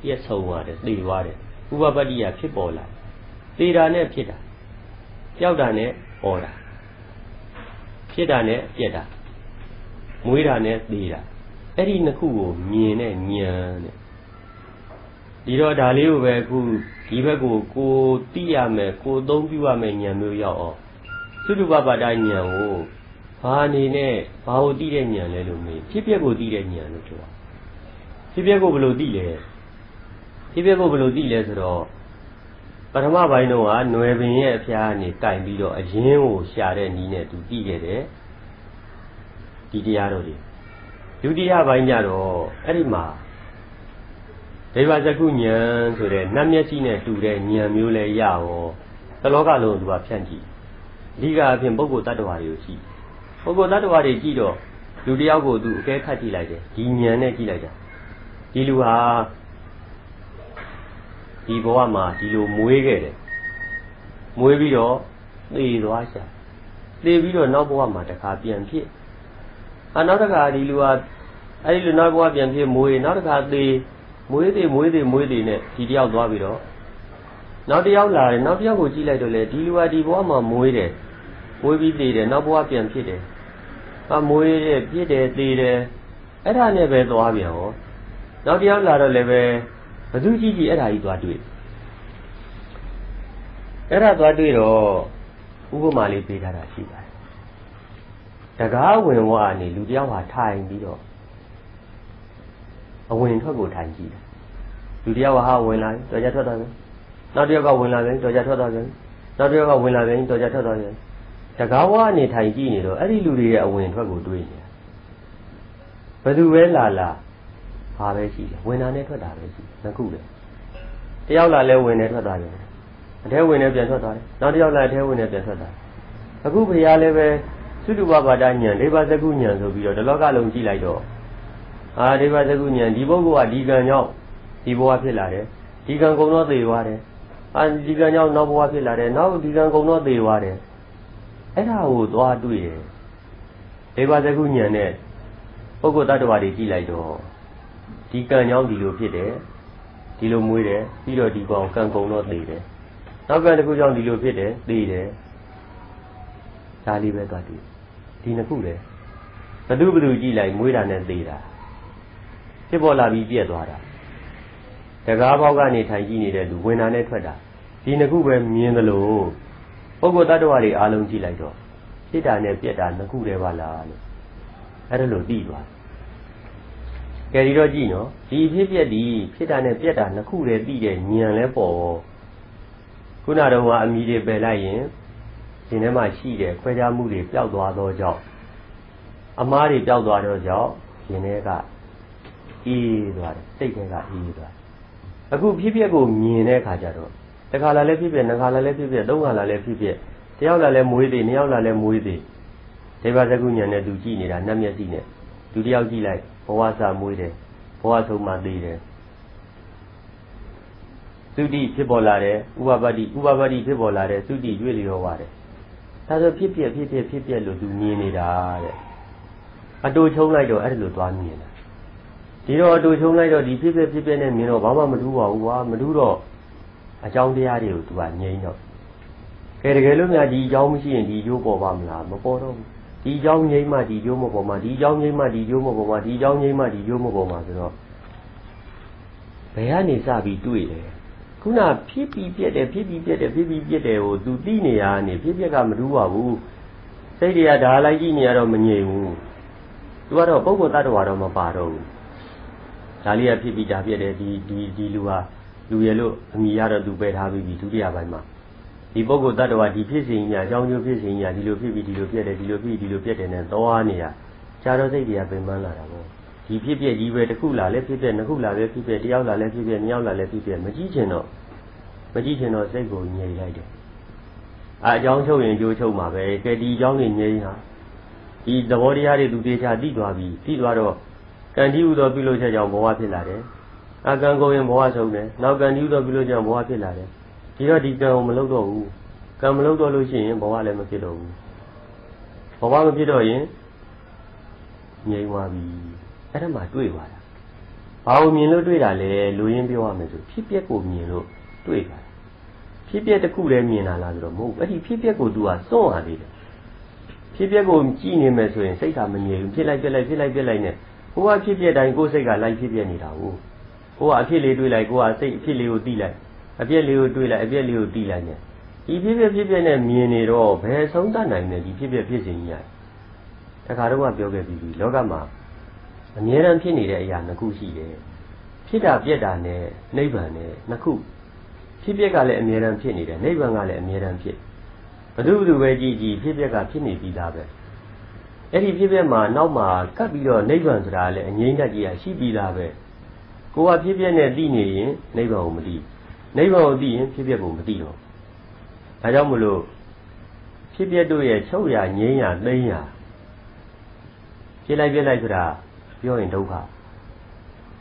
ပြည့်ဆုံးသွားတယ်သိသွားတယ်ဥပပတ္တိကဖြစ်ပေါ်လာသေတာနဲ့ဖြစ်တာပျောက်တာနဲ့ပေါ်တာဖြစ်တာနဲ့ပြက်တာမွေးတာနဲ့သေတာအဲ့ဒီနှစ်ခုကိုမြင်တဲ့ဉာဏ်တဲ့ဒီတော့ဒါလေးကိုပဲအခုဒီဘက်ကိုကိုသိရမယ်ကိုသုံးပြရမယ်ဉာဏ်မျိုးရောက်အောင် သုတ္တပပတ္တဉာဏ်ကိုဘာအနေနဲ့ဘာကိုသိတဲ့ဉာဏ်လဲလို့မေးဖြစ်ပျက်ကိုသိတဲ့ဉာဏ်လို့ပြောဖြစ်ပျက်ကိုဘယ်လိုသိလဲဖြစ်ပျက်ကိုဘယ်လိုသိလဲဆိုတော့ပထမပိုင်းတော့ကຫນွယ်ပင်ရဲ့အဖျားကနေကင်ပြီးတော့အရင်ကိုရှာတဲ့နီးနဲ့သူသိခဲ့တယ်ဒီတရားတော်တွေဒုတိယပိုင်းကျတော့အဲ့ဒီမှာဒိဗ္ဗစကုဉာဏ်ဆိုတဲ့နတ်မျက်စိနဲ့တူတဲ့ဉာဏ်မျိုးလဲရရောသလောကလုံးသူကဖြန့်ကြည့် အဓိကအဖြစ်ပုဂ္ဂိုလ်တ attva တွေကိုကြည့်ပုဂ္ဂိုလ်တ attva တွေကြည့်တော့လူတယောက်ကိုသူအကဲခတ်ကြည့်လိုက်တယ်ဒီဉာဏ်နဲ့ကြည့်လိုက်တာဒီလူဟာဒီဘဝမှာဒီလိုမွေးခဲ့တယ်မွေးပြီးတော့သေသွားရှာသေပြီးတော့နောက်ဘဝမှာတခါပြန်ဖြစ်အနောက်တခါဒီလူဟာအဲ့ဒီလူနောက်ဘဝပြန်ဖြစ်မွေးနောက်တခါသေမွေးသေးမွေးသေးမွေးသေးနဲ့ဒီတယောက်သွားပြီးတော့နောက်တယောက်လာတယ်နောက်တယောက်ကိုကြည့်လိုက်တော့လေဒီလူဟာဒီဘဝမှာမွေးတယ် မွေးပြီးသေတယ်နောက်ဘဝပြန်ဖြစ်တယ်အမွေးတယ်ပြစ်တယ်သေတယ်အဲ့ဒါနဲ့ပဲသွားပြန်ဟောနောက်တယောက်လာတော့လည်းပဲဘသူကြည့်ကြည့်အဲ့ဒါကြီးသွားတွေ့အဲ့ဒါသွားတွေ့တော့ဥပမာလေးပေးထားတာရှိပါတယ်တကားဝင်ဝါနေလူတယောက်ဟာထိုင်ပြီးတော့အဝင်ထွက်ကိုထိုင်ကြည့်တယ်လူတယောက်ကဟာဝင်လာပြီတော်ကြထွက်သွားပြီနောက်တယောက်ကဝင်လာပြီတော်ကြထွက်သွားပြီနောက်တယောက်ကဝင်လာပြီတော်ကြထွက်သွားပြီ တကားဝါနေထိုင်ကြည့်နေတော့အဲ့ဒီလူတွေရဲ့အဝင်ထွက်ကိုတွေးနေတယ်ဘယ်သူပဲလာလာဘာပဲရှိတယ်ဝင်တာနဲ့ထွက်တာပဲရှိနှစ်ခုလေတယောက်လာလဲဝင်နေထွက်သွားတယ်အထဲဝင်နေပြန်ထွက်သွားတယ်နောက်တယောက်လာအထဲဝင်နေပြန်ထွက်သွားတယ်အခုဖရာလည်းပဲသုတ္တဝပါဒဉာဏ်ဒိဗ္ဗစကုဉာဏ်ဆိုပြီးတော့ဒီလောကလုံးကြည့်လိုက်တော့အာဒိဗ္ဗစကုဉာဏ်ဒီပုဂ္ဂိုလ်ကဒီကံကြောင့်ဒီဘဝဖြစ်လာတယ်ဒီကံကုံတော့သေသွားတယ်အာဒီကံကြောင့်နောက်ဘဝဖြစ်လာတယ်နောက်ဒီကံကုံတော့သေသွားတယ် အဲ့ဒါကိုသွားတွေ့တယ်ဒိဗ္ဗစကုဉာဏ်နဲ့ပုဂ္ဂိုလ်တ attva တွေကြည့်လိုက်တော့ဒီကံကြောင့်ဒီလိုဖြစ်တယ်ဒီလိုမွေးတယ်ပြီးတော့ဒီကောင်ကံကုံတော့သေတယ်နောက်ကံတစ်ခုကြောင့်ဒီလိုဖြစ်တယ်သေတယ်ဒါလေးပဲသွားတွေ့ဒီနှစ်ခုလေဘသူဘသူကြည့်လိုက်မွေးတာနဲ့သေတာဖြစ်ပေါ်လာပြီးပြက်သွားတာတကားပေါက်ကနေထိုင်ကြည့်နေတဲ့လူဝင်တာနဲ့ထွက်တာဒီနှစ်ခုပဲမြင်သလို ပုဂ္ဂိုလ်တ attva တွေအားလုံးကြည့်လိုက်တော့ဖြစ်တာနဲ့ပြက်တာနှစ်ခုတည်းပါလားလို့အဲ့ဒါလို့ပြီးသွားကဲဒီတော့ကြည့်နော်ဒီဖြစ်ပြက်ဒီဖြစ်တာနဲ့ပြက်တာနှစ်ခုတည်းပြီးတဲ့ဉာဏ်လဲပေါ်ခုနတော့ကအမိတွေပယ်လိုက်ရင်ရှင်ထဲမှာရှိတဲ့ခွဲခြားမှုတွေပျောက်သွားသောကြောင့်အမားတွေပျောက်သွားသောကြောင့်ရှင်ထဲကအေးသွားတယ်စိတ်ထဲကအေးသွားအခုဖြစ်ပြက်ကိုမြင်တဲ့အခါကျတော့ တခါလာလဲဖြစ်ပြက်နှစ်ခါလာလဲဖြစ်ပြက်သုံးခါလာလဲဖြစ်ပြက်တယောက်လာလဲမွေးသေးနှစ်ယောက်လာလဲမွေးသေးဒေဝဇကုညာနဲ့သူကြည့်နေတာနတ်မျက်စိနဲ့လူတယောက်ကြည့်လိုက်ဘဝစာမွေးတယ်ဘဝဆုံးမှသေးတယ်သုတိဖြစ်ပေါ်လာတယ်ဥပပတ္တိဥပပတ္တိဖြစ်ပေါ်လာတယ်သုတိရွေ့လျောပါတယ်ဒါဆိုဖြစ်ပြဖြစ်ပြဖြစ်ပြလို့သူမြင်နေတာတဲ့အတူချုံလိုက်တော့အဲ့ဒါလိုသွားမြင်တာဒီတော့အတူချုံလိုက်တော့ဒီဖြစ်ပြဖြစ်ပြနဲ့မြင်တော့ဘာမှမထူးပါဘူးကွာမထူးတော့ အကြောင်းတရားတွေကိုသူကငြိမ်းတော့ကဲတကယ်လို့များဒီအကြောင်းမရှိရင်ဒီအကျိုးပေါ်ပါမလားမပေါ်တော့ဘူးဒီအကြောင်းငြိမ်းမှဒီအကျိုးမပေါ်မှာဒီအကြောင်းငြိမ်းမှဒီအကျိုးမပေါ်မှာဒီအကြောင်းငြိမ်းမှဒီအကျိုးမပေါ်မှာဆိုတော့ဘယ်ကနေစပြီးတွေ့တယ်ခုနဖြစ်ပြီးပြက်တယ်ဖြစ်ပြီးပြက်တယ်ဖြစ်ပြီးပြက်တယ်ဟိုသူသိနေရကနေဖြစ်ပြက်ကမတူပါဘူးစိတ်တွေကဒါလိုက်ကြည့်နေရတော့မငြိမ်ဘူးသူကတော့ပုဂ္ဂိုလ်တ attva တော့မပါတော့ဘူးဒါလေးကဖြစ်ပြီးဒါပြက်တယ်ဒီဒီဒီလူဟာ လူရလို့အမိရတော့သူပယ်ထားပြီးပြီဒုတိယပိုင်းမှာဒီပုဂ္ဂိုလ်တ attva ဒီဖြစ်စဉ်ညာအကြောင်းကျိုးဖြစ်စဉ်ညာဒီလိုဖြစ်ပြီးဒီလိုပြက်တယ်ဒီလိုဖြစ်ဒီလိုပြက်တယ်နဲ့သွားနေတာခြားတော့စိတ်တွေကပင်ပန်းလာတာပေါ့ဒီဖြစ်ပြက်ကြီးပဲတစ်ခုလာလဲဖြစ်ပြက်နှစ်ခုလာလဲဖြစ်ပြက်တယောက်လာလဲဖြစ်ပြက်နှစ်ယောက်လာလဲဖြစ်ပြက်မကြည့်ချင်တော့မကြည့်ချင်တော့စိတ်ကိုငြိမ်လိုက်တယ်အဲအကြောင်းချုပ်ရင်ကြိုးချုပ်မှာပဲကဲဒီအကြောင်းတွေငြိမ်ဟာဒီသဘောတရားတွေသူတေချာသိသွားပြီသိသွားတော့ကံတိဥသောပြုလို့ချက်ကြောင့်ဘဝဖြစ်လာတယ် အကံကိုရင်ဘဝဆုံးတယ်နောက်ကံတိဥသောပြုလို့ချက်ကြောင့်ဘဝဖြစ်လာတယ်ဒီတော့ဒီကံကိုမလုပ်တော့ဘူးကံမလုပ်တော့လို့ရှိရင်ဘဝလည်းမဖြစ်တော့ဘူးဘဝမဖြစ်တော့ရင်ငြိမ်သွားပြီအဲ့ဒါမှတွေ့သွားတာဘာကိုမြင်လို့တွေ့တာလဲလူရင်းပြောရမယ်ဆိုဖြစ်ပျက်ကိုမြင်လို့တွေ့တာဖြစ်ပျက်တစ်ခုလည်းမြင်လာလားဆိုတော့မဟုတ်ဘူးအဲ့ဒီဖြစ်ပျက်ကို तू ကစွန့်ရသေးတယ်ဖြစ်ပျက်ကိုကြည့်နေမယ်ဆိုရင်စိတ်ကမငြိမ်ဘူးဖြစ်လိုက်ပြက်လိုက်ဖြစ်လိုက်ပြက်လိုက်နဲ့ဘဝဖြစ်ပျက်တိုင်းကိုယ်စိတ်ကလိုက်ဖြစ်ပျက်နေတာဟုတ်ဟ ကိုကအဖြစ်လေးတွေးလိုက်ကိုကစိတ်အဖြစ်လေးကိုသိလိုက်အပြက်လေးကိုတွေးလိုက်အပြက်လေးကိုသိလိုက်နေဒီဖြစ်ဖြစ်ဖြစ်ဖြစ်နဲ့မြင်နေတော့ဘယ်ဆုံးသတ်နိုင်လဲဒီဖြစ်ဖြစ်ဖြစ်စဉ်ကြီးရတယ်တခါတော့ကပြောခဲ့ပြီးပြီလောကမှာအမြဲတမ်းဖြစ်နေတဲ့အရာနှစ်ခုရှိတယ်ဖြစ်တာပြက်တာနဲ့နိဗ္ဗာန်နဲ့နှစ်ခုဖြစ်ပျက်ကလည်းအမြဲတမ်းဖြစ်နေတယ်နိဗ္ဗာန်ကလည်းအမြဲတမ်းဖြစ်ဘယ်သူဘယ်သူပဲကြည့်ကြည့်ဖြစ်ပျက်ကဖြစ်နေပြီးသားပဲအဲ့ဒီဖြစ်ပျက်မှာနောက်မှာကပ်ပြီးတော့နိဗ္ဗာန်ဆိုတာလည်းအငြိမ့်တတ်ကြီးရရှိပြီးသားပဲ ကိုကဖြစ်ပျက်နဲ့သိနေရင်နိဗ္ဗာန်ကိုမသိနိဗ္ဗာန်ကိုသိရင်ဖြစ်ပျက်ကိုမသိတော့ဒါကြောင့်မလို့ဖြစ်ပျက်တို့ရဲ့ချုပ်ရငြိမ်းရသိမ်းရဖြစ်လိုက်ပြက်လိုက်ဆိုတာပြောရင်ဒုက္ခ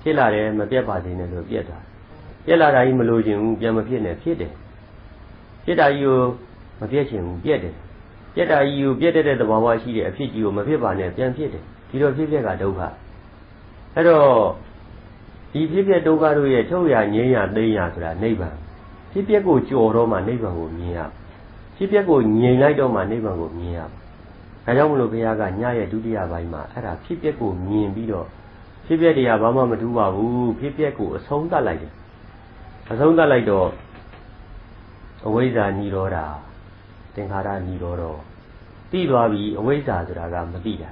ဖြစ်လာတယ်မပြတ်ပါစေနဲ့လို့ပြက်သွားပြက်လာတာကြီးမလို့ခြင်းဘူးပြန်မဖြစ်နဲ့ဖြစ်တယ်ဖြစ်တာကြီးကိုမပြက်ခြင်းဘူးပြက်တယ်ပြက်တာကြီးကိုပြက်တဲ့သဘာဝရှိတဲ့အဖြစ်ကြီးကိုမဖြစ်ပါနဲ့ပြန်ဖြစ်တယ်ဒီတော့ဖြစ်ပြက်ကဒုက္ခအဲ့တော့ ဒီဖြစ်ပြက်ဒုက္ခတို့ရဲ့ချုပ်ရငြိမ်းရသိမ်းရဆိုတာနိဗ္ဗာန်ဖြစ်ပြက်ကိုကြော်တော့မှနိဗ္ဗာန်ကိုမြင်ရဖြစ်ပြက်ကိုငြိမ်လိုက်တော့မှနိဗ္ဗာန်ကိုမြင်ရဒါကြောင့်မလို့ဘုရားကညရဲ့ဒုတိယပိုင်းမှာအဲ့ဒါဖြစ်ပြက်ကိုမြင်ပြီးတော့ဖြစ်ပြက်တွေကဘာမှမထူးပါဘူးဖြစ်ပြက်ကိုအဆုံးသတ်လိုက်တယ်အဆုံးသတ်လိုက်တော့အဝိဇ္ဇာညီတော်တာသင်္ခါရညီတော်တော့သိသွားပြီအဝိဇ္ဇာဆိုတာကမသိတာ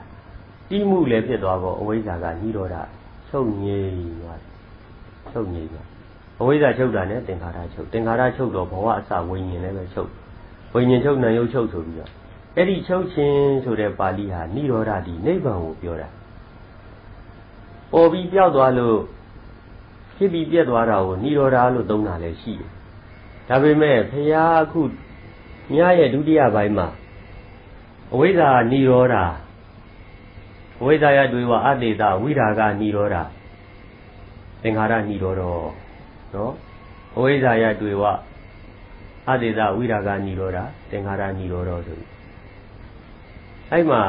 တိမှုလည်းဖြစ်သွားတော့အဝိဇ္ဇာကညီတော်တာ ချုပ်ငြိမ်သွားတယ်ချုပ်ငြိမ်သွားအဝိဇ္ဇာချုပ်တာနဲ့သင်္ခါရချုပ်သင်္ခါရချုပ်တော့ဘဝအစဝိညာဉ်လည်းပဲချုပ်ဝိညာဉ်ချုပ်နာယုတ်ချုပ်ဆိုပြီးတော့အဲ့ဒီချုပ်ခြင်းဆိုတဲ့ပါဠိဟာនិရောဓဒီနိဗ္ဗာန်ကိုပြောတာပေါ်ပြီးပြောက်သွားလို့ဖြစ်ပြီးပြက်သွားတာကိုនិရောဓလို့သုံးတာလည်းရှိတယ်ဒါပေမဲ့ဘုရားအခုမြားရဲ့ဒုတိယပိုင်းမှာအဝိဇ္ဇာនិရောဓအ ဝိဇာယတွေဝအတေတဝိရာကနိရောဓသင်္ခါရနိရောဓနော်ဝိဇာယတွေဝအတေတဝိရာကနိရောဓသင်္ခါရနိရောဓဆိုပြီးအဲ့မှာ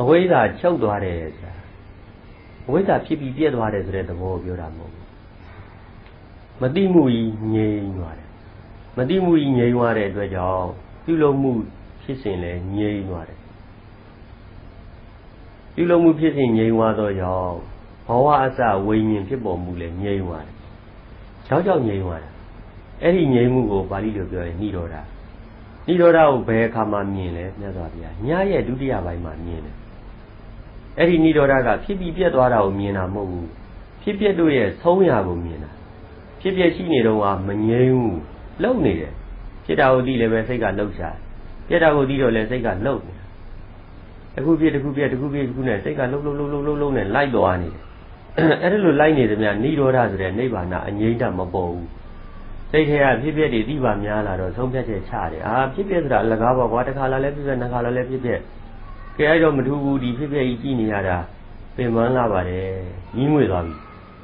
အဝိဇ္ဇာချုပ်သွားတယ်ဆိုတာအဝိဇ္ဇာဖြစ်ပြီးပြည့်သွားတယ်ဆိုတဲ့သဘောကိုပြောတာမဟုတ်ဘူးမတိမှုကြီးငြိမ်သွားတယ်မတိမှုကြီးငြိမ်သွားတဲ့အတွက်ကြောင့်ပြုလုပ်မှုဖြစ်စဉ်လည်းငြိမ်သွားတယ် ပြုလုပ်မှုဖြစ်စဉ်ငြိမ်သွားတော့ကြောင့်ဘဝအစဝိညာဉ်ဖြစ်ပေါ်မှုလည်းငြိမ်သွားတယ်။ကြောက်ကြောက်ငြိမ်သွားတာ။အဲ့ဒီငြိမ်မှုကိုပါဠိလိုပြောရင်ဏိရောဓ။ဏိရောဓကိုဘယ်အခါမှမြင်လဲမြတ်စွာဘုရား။ညရဲ့ဒုတိယပိုင်းမှာမြင်တယ်။အဲ့ဒီဏိရောဓကဖြစ်ပြီးပြတ်သွားတာကိုမြင်တာမဟုတ်ဘူး။ဖြစ်ပြက်တို့ရဲ့ဆုံးရာကိုမြင်တာ။ဖြစ်ပြက်ရှိနေတော့ကမငြိမ်ဘူး။လုံနေတယ်။ဖြစ်တာကိုသိလည်းပဲစိတ်ကလှုပ်ရှား။ပြက်တာကိုသိတော့လည်းစိတ်ကလှုပ်နေ တယ်။တစ်ခုပြက်တစ်ခုပြက်တစ်ခုပြက်တစ်ခုနဲ့စိတ်ကလှုပ်လှုပ်လှုပ်လှုပ်လှုပ်လှုပ်နဲ့လိုက်သွားနေတယ်။အဲ့ဒါလိုလိုက်နေသမျှနိရောဓဆိုတဲ့နိဗ္ဗာန်အငြိမ့်တမပေါ်ဘူး။စိတ်ထဲကဖြစ်ဖြစ်တွေသိပါများလာတော့ဆုံးဖြတ်ချက်ချတယ်။အာဖြစ်ဖြစ်ဆိုတာအလကားပေါ့ကွာတစ်ခါလာလဲဖြစ်ဖြစ်နှစ်ခါလာလဲဖြစ်ဖြစ်။ကဲအဲ့တော့မထူးဘူးဒီဖြစ်ဖြစ်ကြီးကြည့်နေရတာပင်ပန်းလာပါတယ်။ကြီးငွေသွားပြီ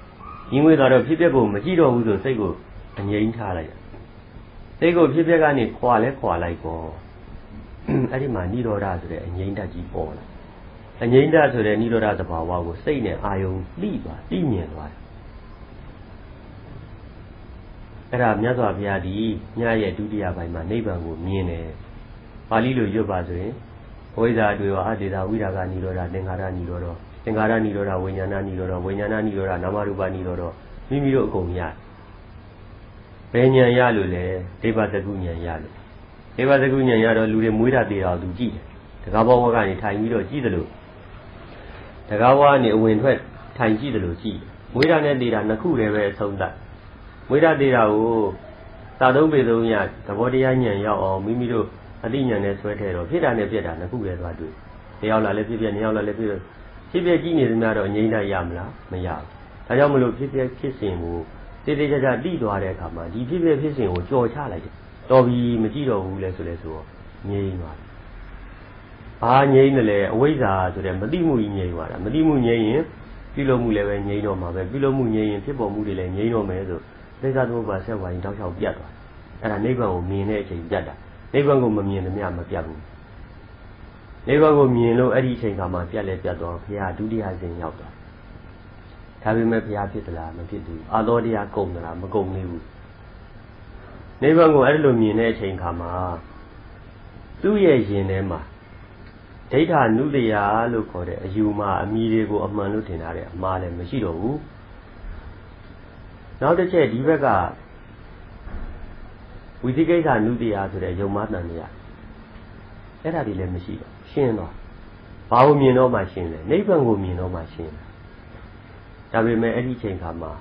။ကြီးငွေသွားတော့ဖြစ်ဖြစ်ကိုမကြည့်တော့ဘူးဆိုစိတ်ကိုအငြိမ့်ထားလိုက်။စိတ်ကိုဖြစ်ဖြစ်ကနေခွာလဲခွာလိုက်ပေါ့။ [clears throat] အဲ့ဒီမှာနိရောဓဆိုတဲ့အငြိမ့်တကြီးပေါ်လာ။အငိမ့်တဆိုတဲ့နိရောဓသဘာဝကိုစိတ်နဲ့အာယုံသိသွားသိမြင်သွားတယ်အဲ့ဒါမြတ်စွာဘုရားဒီညရဲ့ဒုတိယပိုင်းမှာနိဗ္ဗာန်ကိုမြင်တယ်ပါဠိလိုရွတ်ပါဆိုရင်ဝိဇ္ဇာတွေရောအတေတာဝိရာဂနိရောဓသင်္ခါရနိရောဓသင်္ခါရနိရောဓဝိညာဏနိရောဓဝိညာဏနိရောဓနာမရူပနိရောဓမိမိတို့အကုန်ရဘယ်ဉာဏ်ရလို့လဲဒေဝတကုဉာဏ်ရလို့ ဒေဝတကုဉာဏ်ရတော့လူတွေမွေးတာသေးတာသူကြည့်တယ်တကားဘောဘကနေထိုင်ပြီးတော့ကြည့်တယ်လို့တကားဘွားကနေအဝင်ထွက်ထိုင်ကြည့်တယ်လို့ကြည့်မွေးတာနဲ့သေးတာနှစ်ခုတည်းပဲအဆုံးသတ်မွေးတာသေးတာကိုသာသုံးပေသုံးရသဘောတရားဉာဏ်ရောက်အောင်မိမိတို့အသိဉာဏ်နဲ့ဆွဲထည့်တော့ဖြစ်တာနဲ့ပြက်တာနှစ်ခုတည်းသွားတွေ့တယောက်လာလည်းဖြစ်ပြနှစ်ယောက်လာလည်းဖြစ်ဖြစ်ပြကြည့်နေသမျှတော့ငြိမ့်တတ်ရမလားမရဘူးဒါကြောင့်မလို့ဖြစ်ပြဖြစ်စဉ်ကိုတည်တည်ကြကြတိသွားတဲ့အခါမှာဒီဖြစ်ပြဖြစ်စဉ်ကိုကြော်ချလိုက်တယ် တော်ပြီမကြည့်တော့ဘူးလဲဆိုလဲဆိုတော့ငြိမ့်သွားတယ်ဘာငြိမ့်တယ်လဲအဝိဇ္ဇာဆိုတဲ့မတိမှုကြီးငြိမ့်သွားတာမတိမှုငြိမ့်ရင်ပြုလုပ်မှုလည်းပဲငြိမ့်တော့မှာပဲပြုလုပ်မှုငြိမ့်ရင်ဖြစ်ပေါ်မှုတွေလည်းငြိမ့်တော့မယ်ဆိုသိက္ခာသမုပ္ပါဆက်ဝါရင်တောက်လျှောက်ပြတ်သွားအဲ့ဒါနိဗ္ဗာန်ကိုမြင်တဲ့အချိန်ပြတ်တာနိဗ္ဗာန်ကိုမမြင်သမျှမပြတ်ဘူးနိဗ္ဗာန်ကိုမြင်လို့အဲ့ဒီအချိန်ခါမှာပြတ်လဲပြတ်သွားဘုရားဒုတိယဇင်ရောက်သွားဒါပေမဲ့ဘုရားဖြစ်သလားမဖြစ်ဘူးအာသောတရားကုန်သလားမကုန်သေးဘူး နိဗ္ဗာန်ကိုအဲ့လိုမြင်တဲ့အချိန်ခါမှာသူ့ရဲ့ယင်ထဲမှာဒိဋ္ဌာနုတရာလို့ခေါ်တဲ့အယူမှာအမိတွေကိုအမှန်လို့ထင်ထားတဲ့အမှားလည်းမရှိတော့ဘူးနောက်တစ်ချက်ဒီဘက်ကဝိသိကိစ္စနုတရာဆိုတဲ့ယုံမတန်တရားအဲ့ဒါတွေလည်းမရှိတော့ရှင်းတော့ဘာကိုမြင်တော့မှရှင်းတယ်နိဗ္ဗာန်ကိုမြင်တော့မှရှင်းတယ်ဒါပေမဲ့အဲ့ဒီချိန်ခါမှာ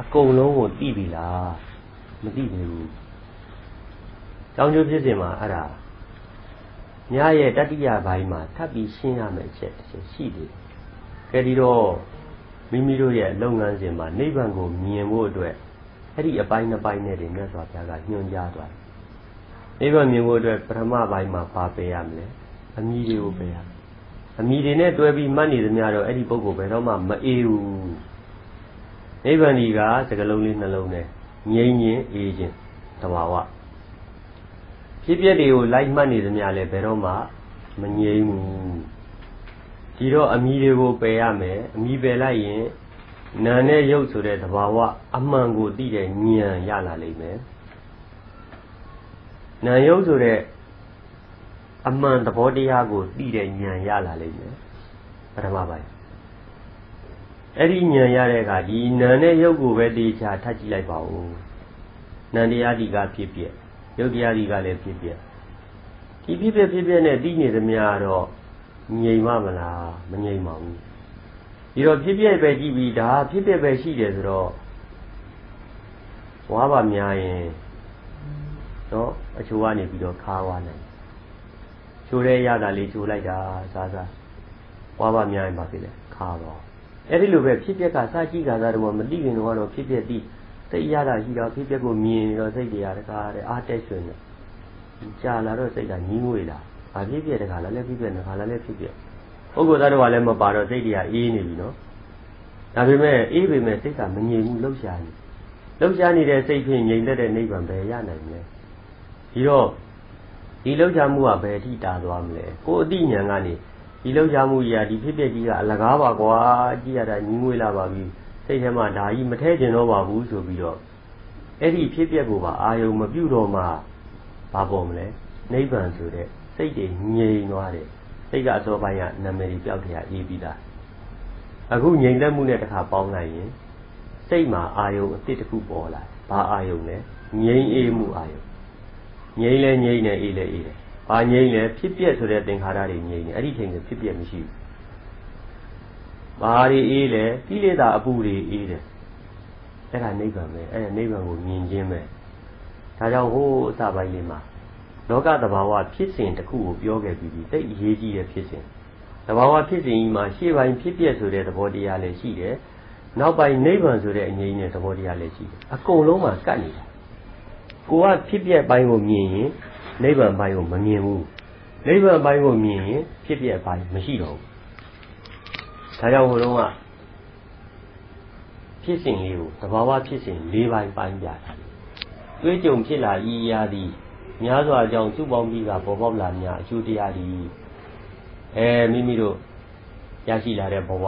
အကုန်လုံးကိုသိပြီလား မသိသေးဘူးကြောင်းကျိုးဖြစ်စဉ်မှာအဲ့ဒါညရဲ့တတိယဘိုင်းမှာထပ်ပြီးရှင်းရမယ့်အချက်တစ်ချက်ရှိသေးတယ်။ကဲဒီတော့မိမိတို့ရဲ့လုပ်ငန်းစဉ်မှာနိဗ္ဗာန်ကိုမြင်ဖို့အတွက်အဲ့ဒီအပိုင်းနှစ်ပိုင်းနဲ့တည်းမြတ်စွာဘုရားကညွှန်ကြားသွားတယ်။နိဗ္ဗာန်မြင်ဖို့အတွက်ပထမပိုင်းမှာပါပေးရမလဲ။အမိတွေကိုပေးရ။အမိတွေနဲ့တွဲပြီးမှတ်နေသမျှတော့အဲ့ဒီပုဂ္ဂိုလ်ဘယ်တော့မှမအေးဘူး။နိဗ္ဗာန်ဒီကစကလုံးလေးနှလုံးနဲ့ ငြိမ်းခြင်းအေးခြင်းတဘာဝဖြစ်ပျက်တွေကိုလိုက်မှတ်နေသမျှလည်းဘယ်တော့မှမငြိမ်းဘူးဒီတော့အမိတွေကိုပယ်ရမယ်အမိပယ်လိုက်ရင်နာနဲ့ရုပ်ဆိုတဲ့သဘာဝအမှန်ကိုသိတဲ့ဉာဏ်ရလာလိမ့်မယ်နာယုတ်ဆိုတဲ့အမှန်သဘောတရားကိုသိတဲ့ဉာဏ်ရလာလိမ့်မယ်ပထမပိုင်း အဲ့ဒီဉာဏ်ရတဲ့အခါဒီနာနဲ့ရုပ်ကိုပဲတေချာထပ်ကြည့်လိုက်ပါဦးနန္တရားဒီကဖြစ်ပြရုပ်တရားဒီကလည်းဖြစ်ပြဒီဖြစ်ပြဖြစ်ပြနဲ့သိနေသမျှတော့ငြိမ်မမလားမငြိမ်ပါဘူးဒီတော့ဖြစ်ပြပဲကြည့်ပြီးဒါဖြစ်ပြပဲရှိတယ်ဆိုတော့ဝါးပါများရင်တော့အချိုးကနေပြီးတော့ခါဝါနိုင်ချိုးတဲ့ရတာလေးချိုးလိုက်တာစားစားဝါးပါများရင်ပါပြီလေခါတော့ အဲ့ဒီလိုပဲဖြစ်ပြက်ကစကြည့်ကြတာတော့မသိခင်တော့ဖြစ်ပြသိစိတ်ရတာရှိတော့ဖြစ်ပျက်ကိုမြင်နေတော့စိတ်တွေကတကားတဲ့အားတက်ရွှင်တယ်ကြာလာတော့စိတ်ကညီးငွေလာဘာဖြစ်ပြက်တကားလာလဲဖြစ်ပြက်တကားလာလဲဖြစ်ပြက်ပုဂ္ဂိုလ်သားတော်ကလည်းမပါတော့စိတ်တွေကအေးနေပြီနော်ဒါပေမဲ့အေးပေမဲ့စိတ်ကမငြိမ်ဘူးလှုပ်ရှားနေလှုပ်ရှားနေတဲ့စိတ်ဖြင့်ငြိမ်သက်တဲ့နိဗ္ဗာန်ပဲရနိုင်မလဲဒီတော့ဒီလှုပ်ရှားမှုကဘယ်အထိတာသွားမလဲကိုယ်အသိဉာဏ်ကနေ ဒီလှုပ်ရှားမှုကြီးကဒီဖြစ်ပျက်ကြီးကအလကားပါကွာကြည့်ရတာညီးငွေလာပါပြီစိတ်ထဲမှာဒါကြီးမထဲကျင်တော့ပါဘူးဆိုပြီးတော့အဲ့ဒီဖြစ်ပျက်ကိုပါအာယုံမပြုတ်တော့မှဘာပေါ်မလဲနိဗ္ဗာန်ဆိုတဲ့စိတ်တွေငြိမ်သွားတယ်စိတ်ကအစောပိုင်းကနာမည်ကြီးပြောက်တရားအေးပြီးသားအခုငြိမ်သက်မှုနဲ့တစ်ခါပေါင်းလိုက်ရင်စိတ်မှာအာယုံအစ်စ်တစ်ခုပေါ်လာဘာအာယုံလဲငြိမ်အေးမှုအာယုံငြိမ်လဲငြိမ်နေအေးလဲအေးတယ် ဘာငြိမ်လဲဖြစ်ပျက်ဆိုတဲ့သင်္ခါရတွေငြိမ်နေအဲ့ဒီချိန်ကဖြစ်ပျက်မရှိဘူးဘာတွေအေးလဲကိလေသာအပူတွေအေးတယ်အဲ့ဒါနိဗ္ဗာန်ပဲအဲ့ဒါနိဗ္ဗာန်ကိုမြင်ခြင်းပဲဒါကြောင့်ဟိုးအစပိုင်းလေးမှာလောကသဘာဝဖြစ်စဉ်တစ်ခုကိုပြောခဲ့ပြီးပြီတိတ်အရေးကြီးတဲ့ဖြစ်စဉ်သဘာဝဖြစ်စဉ်ကြီးမှာရှေ့ပိုင်းဖြစ်ပျက်ဆိုတဲ့သဘောတရားလည်းရှိတယ်နောက်ပိုင်းနိဗ္ဗာန်ဆိုတဲ့အငြိမ်းနဲ့သဘောတရားလည်းရှိတယ်အကုန်လုံးမှာကတ်နေတာကိုကဖြစ်ပျက်ပိုင်းကိုမြင်ရင် နိဗ္ဗာန်ပိုင်းကိုမမြင်ဘူးနိဗ္ဗာန်ပိုင်းကိုမြင်ရင်ဖြစ်ပျက်ပိုင်းမရှိတော့ဘူးဒါကြောင့်ဟိုတုန်းကဖြစ်စဉ်လေးကိုသဘာဝဖြစ်စဉ်၄ပိုင်းပိုင်းပြတာတွေးကြုံဖြစ်လာဤရာသည်များစွာကြောင့်စုပေါင်းပြီးကပေါ်ပေါက်လာများအကျိုးတရားသည်အဲမိမိတို့ရရှိလာတဲ့ဘဝ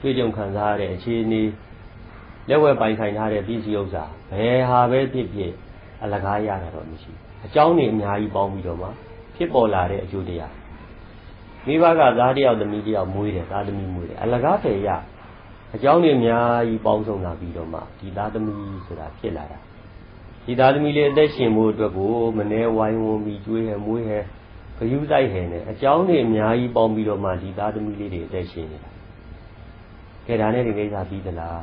တွေးကြုံခံစားရတဲ့အခြေအနေလက်ဝဲပိုင်ဆိုင်ထားတဲ့ပြည်စည်းဥစ္စာဘယ်ဟာပဲဖြစ်ဖြစ် အလကားရတာတော့မရှိအကြောင်းတွေအများကြီးပေါင်းပြီးတော့မှဖြစ်ပေါ်လာတဲ့အကျိုးတရားမိဘကသားတယောက်သမီးတယောက်မွေးတယ်သားသမီးမွေးတယ်အလကားဖယ်ရအကြောင်းတွေအများကြီးပေါင်းစုံလာပြီးတော့မှဒီသားသမီးဆိုတာဖြစ်လာတာဒီသားသမီးလေးအသက်ရှင်ဖို့အတွက်ကိုမနှဲဝိုင်းဝန်းပြီးကျွေးဟဲမွေးဟဲဂယုစိုက်ဟဲနဲ့အကြောင်းတွေအများကြီးပေါင်းပြီးတော့မှဒီသားသမီးလေးတွေအသက်ရှင်နေတာကဲဒါနဲ့ဒီကိစ္စပြီးသလား